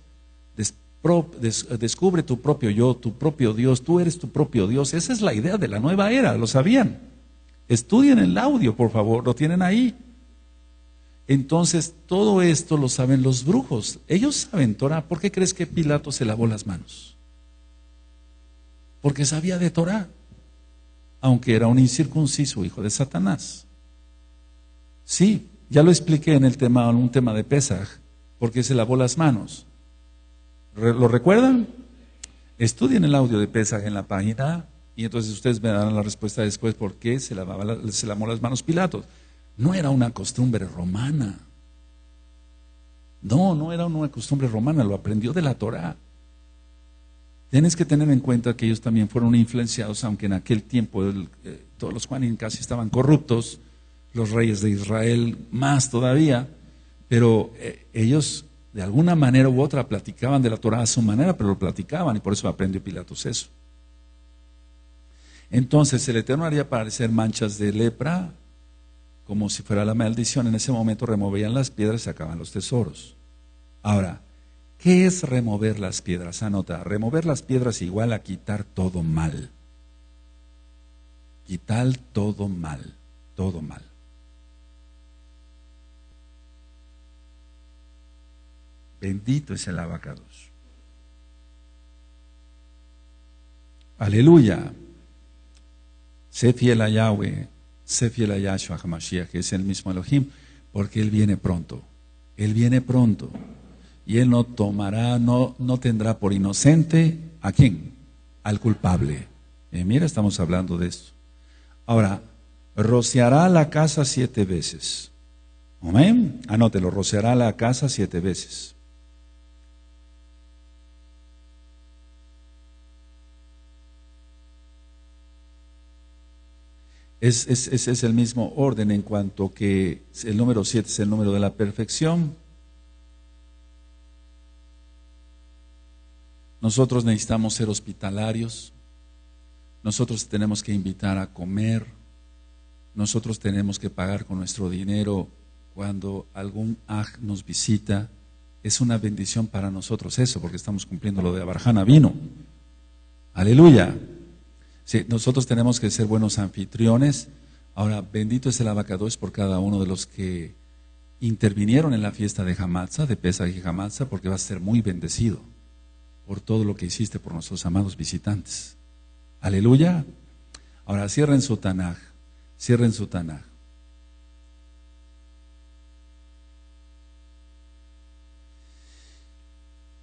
Speaker 1: Descubre tu propio yo, tu propio Dios, tú eres tu propio Dios. Esa es la idea de la nueva era, ¿lo sabían? Estudien el audio, por favor, lo tienen ahí. Entonces, todo esto lo saben los brujos. Ellos saben Torah. ¿Por qué crees que Pilato se lavó las manos? Porque sabía de Torah, aunque era un incircunciso hijo de Satanás. Sí, ya lo expliqué en el tema, en un tema de Pesaj, porque se lavó las manos. ¿Lo recuerdan? Estudien el audio de Pesaj en la página y entonces ustedes me darán la respuesta después por qué se, lavaba, se las manos Pilatos. No era una costumbre romana. No, no era una costumbre romana, lo aprendió de la Torah. Tienes que tener en cuenta que ellos también fueron influenciados, aunque en aquel tiempo eh, todos los Juanín casi estaban corruptos, los reyes de Israel más todavía, pero eh, ellos de alguna manera u otra platicaban de la Torah a su manera, pero lo platicaban y por eso aprendió Pilatos eso. Entonces el Eterno haría aparecer manchas de lepra, como si fuera la maldición. En ese momento removían las piedras y sacaban los tesoros. Ahora, ¿qué es remover las piedras? Anota, remover las piedras igual a quitar todo mal. Quitar todo mal, todo mal. Bendito es el abacados. Aleluya. Sé fiel a Yahweh, sé fiel a Yahshua HaMashiach, que es el mismo Elohim, porque Él viene pronto. Él viene pronto. Y Él no tomará, no, no tendrá por inocente a quién? Al culpable. Eh, mira, estamos hablando de esto. Ahora, rociará la casa siete veces. Amén. Anótelo, rociará la casa siete veces. Es, es, el mismo orden en cuanto que el número 7 es el número de la perfección. Nosotros necesitamos ser hospitalarios. Nosotros tenemos que invitar a comer. Nosotros tenemos que pagar con nuestro dinero cuando algún aj nos visita. Es una bendición para nosotros eso, porque estamos cumpliendo lo de Abarjana vino. Aleluya. Sí, nosotros tenemos que ser buenos anfitriones. Ahora, bendito es el abacados por cada uno de los que intervinieron en la fiesta de Hamatza, de Pesach y Hamatza, porque va a ser muy bendecido por todo lo que hiciste por nuestros amados visitantes. Aleluya. Ahora cierren su Tanaj, cierren su Tanaj.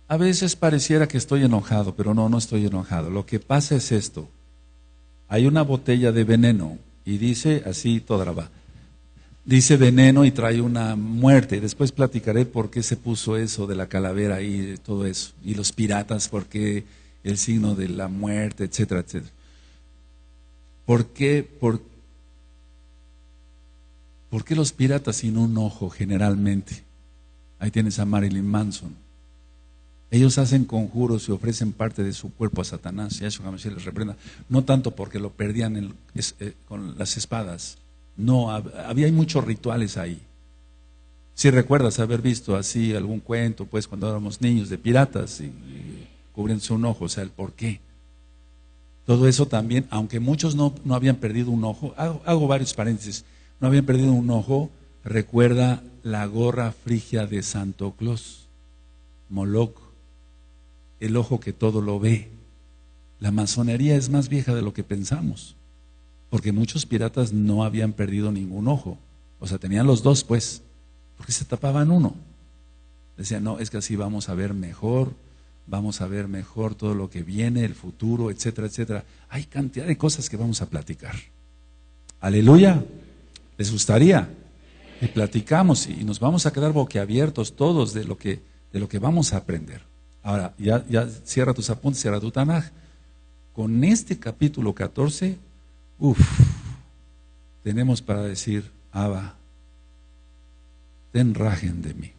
Speaker 1: A veces pareciera que estoy enojado, pero no, no estoy enojado. Lo que pasa es esto hay una botella de veneno y dice así toda la Dice veneno y trae una muerte. Después platicaré por qué se puso eso de la calavera y todo eso. Y los piratas, por qué el signo de la muerte, etcétera, etcétera. ¿Por qué, por, ¿Por qué los piratas sin un ojo generalmente? Ahí tienes a Marilyn Manson. Ellos hacen conjuros y ofrecen parte de su cuerpo a Satanás, y a eso jamás les reprenda. No tanto porque lo perdían eh, con las espadas, no, había muchos rituales ahí. Si recuerdas haber visto así algún cuento, pues cuando éramos niños de piratas y, cubriéndose un ojo, o sea, el por qué. Todo eso también, aunque muchos no, no habían perdido un ojo, hago, hago, varios paréntesis, no habían perdido un ojo, recuerda la gorra frigia de Santo Claus, Moloch el ojo que todo lo ve. La masonería es más vieja de lo que pensamos, porque muchos piratas no habían perdido ningún ojo, o sea, tenían los dos pues, porque se tapaban uno. Decían, no, es que así vamos a ver mejor vamos a ver mejor todo lo que viene, el futuro, etcétera, etcétera. Hay cantidad de cosas que vamos a platicar. Aleluya. ¿Les gustaría? Y platicamos y nos vamos a quedar boquiabiertos todos de lo que, de lo que vamos a aprender. Ahora, ya, cierra tus apuntes, cierra tu Tanaj. Con este capítulo 14, uff, tenemos para decir, Abba, ten rajen de mí.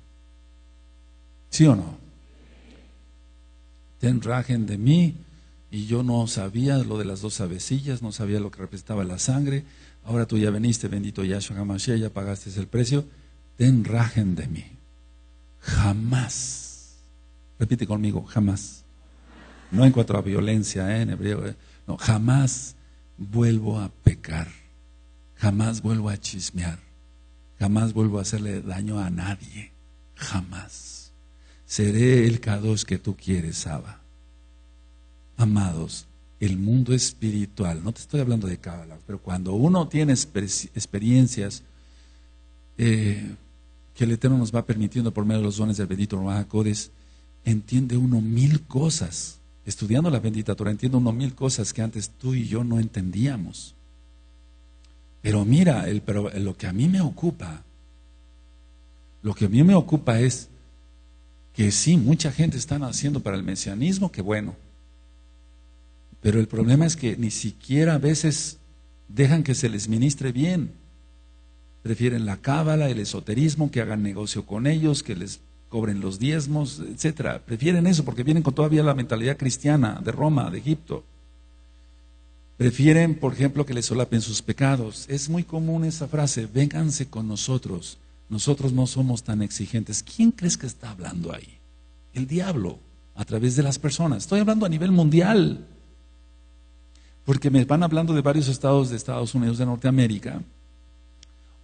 Speaker 1: ¿Sí o no? Ten rajen de mí. Y yo no sabía lo de las dos avecillas, no sabía lo que representaba la sangre. Ahora tú ya veniste, bendito Yahshua HaMashiach, ya pagaste el precio. Ten rajen de mí. Jamás. Repite conmigo, jamás. No en cuanto a violencia ¿eh? en hebreo. ¿eh? No, jamás vuelvo a pecar. Jamás vuelvo a chismear. Jamás vuelvo a hacerle daño a nadie. Jamás. Seré el Kadosh que tú quieres, Abba. Amados, el mundo espiritual, no te estoy hablando de Kabbalah, pero cuando uno tiene experiencias eh, que el Eterno nos va permitiendo por medio de los dones del bendito Ruach entiende uno mil cosas. Estudiando la bendita Torah, entiende uno mil cosas que antes tú y yo no entendíamos. Pero mira, lo que a mí me ocupa, lo que a mí me ocupa es que sí, mucha gente está haciendo para el mesianismo, que bueno. Pero el problema es que ni siquiera a veces dejan que se les ministre bien. Prefieren la cábala, el esoterismo, que hagan negocio con ellos, que les cobren los diezmos, etcétera. Prefieren eso porque vienen con todavía la mentalidad cristiana de Roma, de Egipto. Prefieren, por ejemplo, que les solapen sus pecados. Es muy común esa frase, vénganse con nosotros. Nosotros no somos tan exigentes. ¿Quién crees que está hablando ahí? El diablo, a través de las personas. Estoy hablando a nivel mundial. Porque me van hablando de varios estados de Estados Unidos de Norteamérica,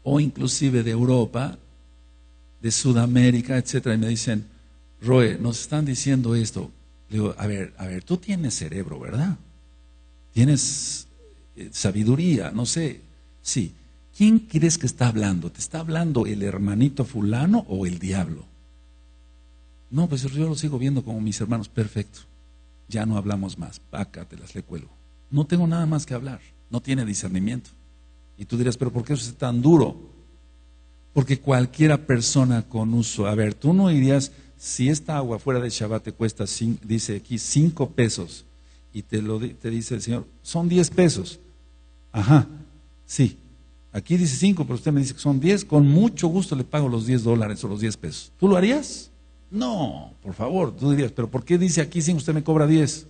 Speaker 1: o inclusive de Europa, de Sudamérica, etcétera, y me dicen, Roe, nos están diciendo esto. Le digo, a ver, a ver, tú tienes cerebro, ¿verdad? tienes eh, sabiduría, no sé. Sí. ¿Quién crees que está hablando? ¿Te está hablando el hermanito fulano o el diablo? No, pues yo lo sigo viendo como mis hermanos. Perfecto. Ya no hablamos más. te las le cuelgo. No tengo nada más que hablar. No tiene discernimiento. Y tú dirás, pero ¿por qué eso es tan duro? Porque cualquiera persona con uso, a ver, tú no dirías, si esta agua fuera de Shabbat te cuesta, dice aquí, cinco pesos, y te, lo, te dice el Señor, son 10 pesos. Ajá, sí. Aquí dice 5, pero usted me dice que son 10. Con mucho gusto le pago los 10 dólares o los 10 pesos. ¿Tú lo harías? No, por favor, tú dirías, pero ¿por qué dice aquí 5 usted me cobra 10?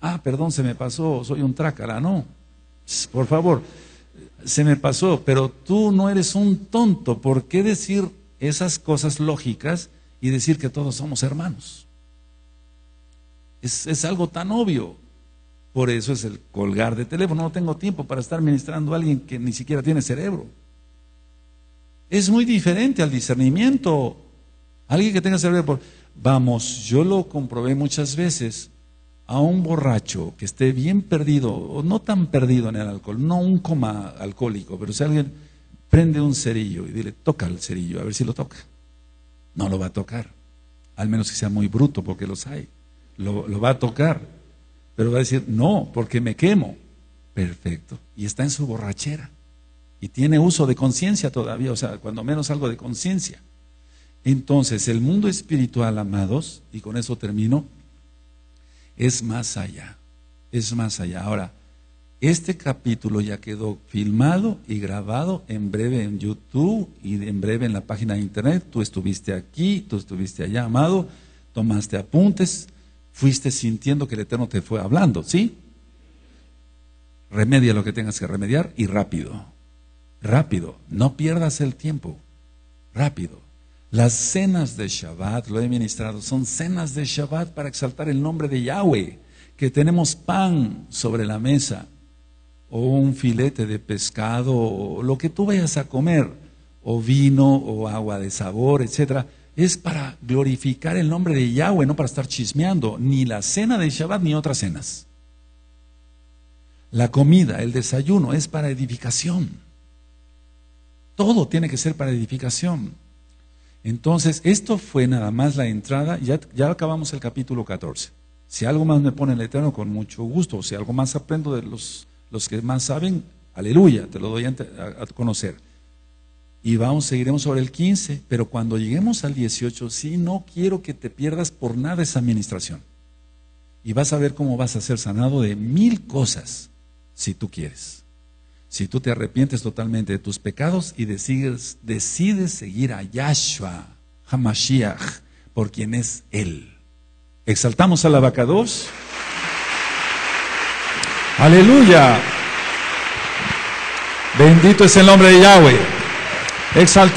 Speaker 1: Ah, perdón, se me pasó, soy un trácara, no. Por favor, se me pasó, pero tú no eres un tonto. ¿Por qué decir esas cosas lógicas y decir que todos somos hermanos? Es, algo tan obvio. Por eso es el colgar de teléfono. No tengo tiempo para estar ministrando a alguien que ni siquiera tiene cerebro. Es muy diferente al discernimiento. Alguien que tenga cerebro. Vamos, yo lo comprobé muchas veces a un borracho que esté bien perdido, o no tan perdido en el alcohol, no un coma alcohólico, pero si alguien prende un cerillo y dile, toca el cerillo, a ver si lo toca. No lo va a tocar, al menos que sea muy bruto, porque los hay. lo va a tocar pero va a decir, no, porque me quemo. Perfecto. Y está en su borrachera. Y tiene uso de conciencia todavía, o sea, cuando menos algo de conciencia. Entonces, el mundo espiritual, amados, y con eso termino, es más allá. Es más allá. Ahora, este capítulo ya quedó filmado y grabado en breve en YouTube y en breve en la página de internet. Tú estuviste aquí, tú estuviste allá, amado, tomaste apuntes fuiste sintiendo que el Eterno te fue hablando, ¿sí? Remedia lo que tengas que remediar y rápido, rápido, no pierdas el tiempo, rápido. Las cenas de Shabbat, lo he ministrado, son cenas de Shabbat para exaltar el nombre de Yahweh, que tenemos pan sobre la mesa, o un filete de pescado, o lo que tú vayas a comer, o vino, o agua de sabor, etcétera es para glorificar el nombre de Yahweh, no para estar chismeando, ni la cena de Shabbat ni otras cenas. La comida, el desayuno es para edificación. Todo tiene que ser para edificación. Entonces, esto fue nada más la entrada, ya, acabamos el capítulo 14. Si algo más me pone el Eterno, con mucho gusto. Si algo más aprendo de los, los que más saben, aleluya, te lo doy a, a, conocer. Y vamos, seguiremos sobre el 15, pero cuando lleguemos al 18, sí, no quiero que te pierdas por nada esa administración. Y vas a ver cómo vas a ser sanado de mil cosas, si tú quieres. Si tú te arrepientes totalmente de tus pecados y decides, decides seguir a Yahshua, Hamashiach, por quien es Él. Exaltamos al abacados. Aleluya. Bendito es el nombre de Yahweh. Exaltamos.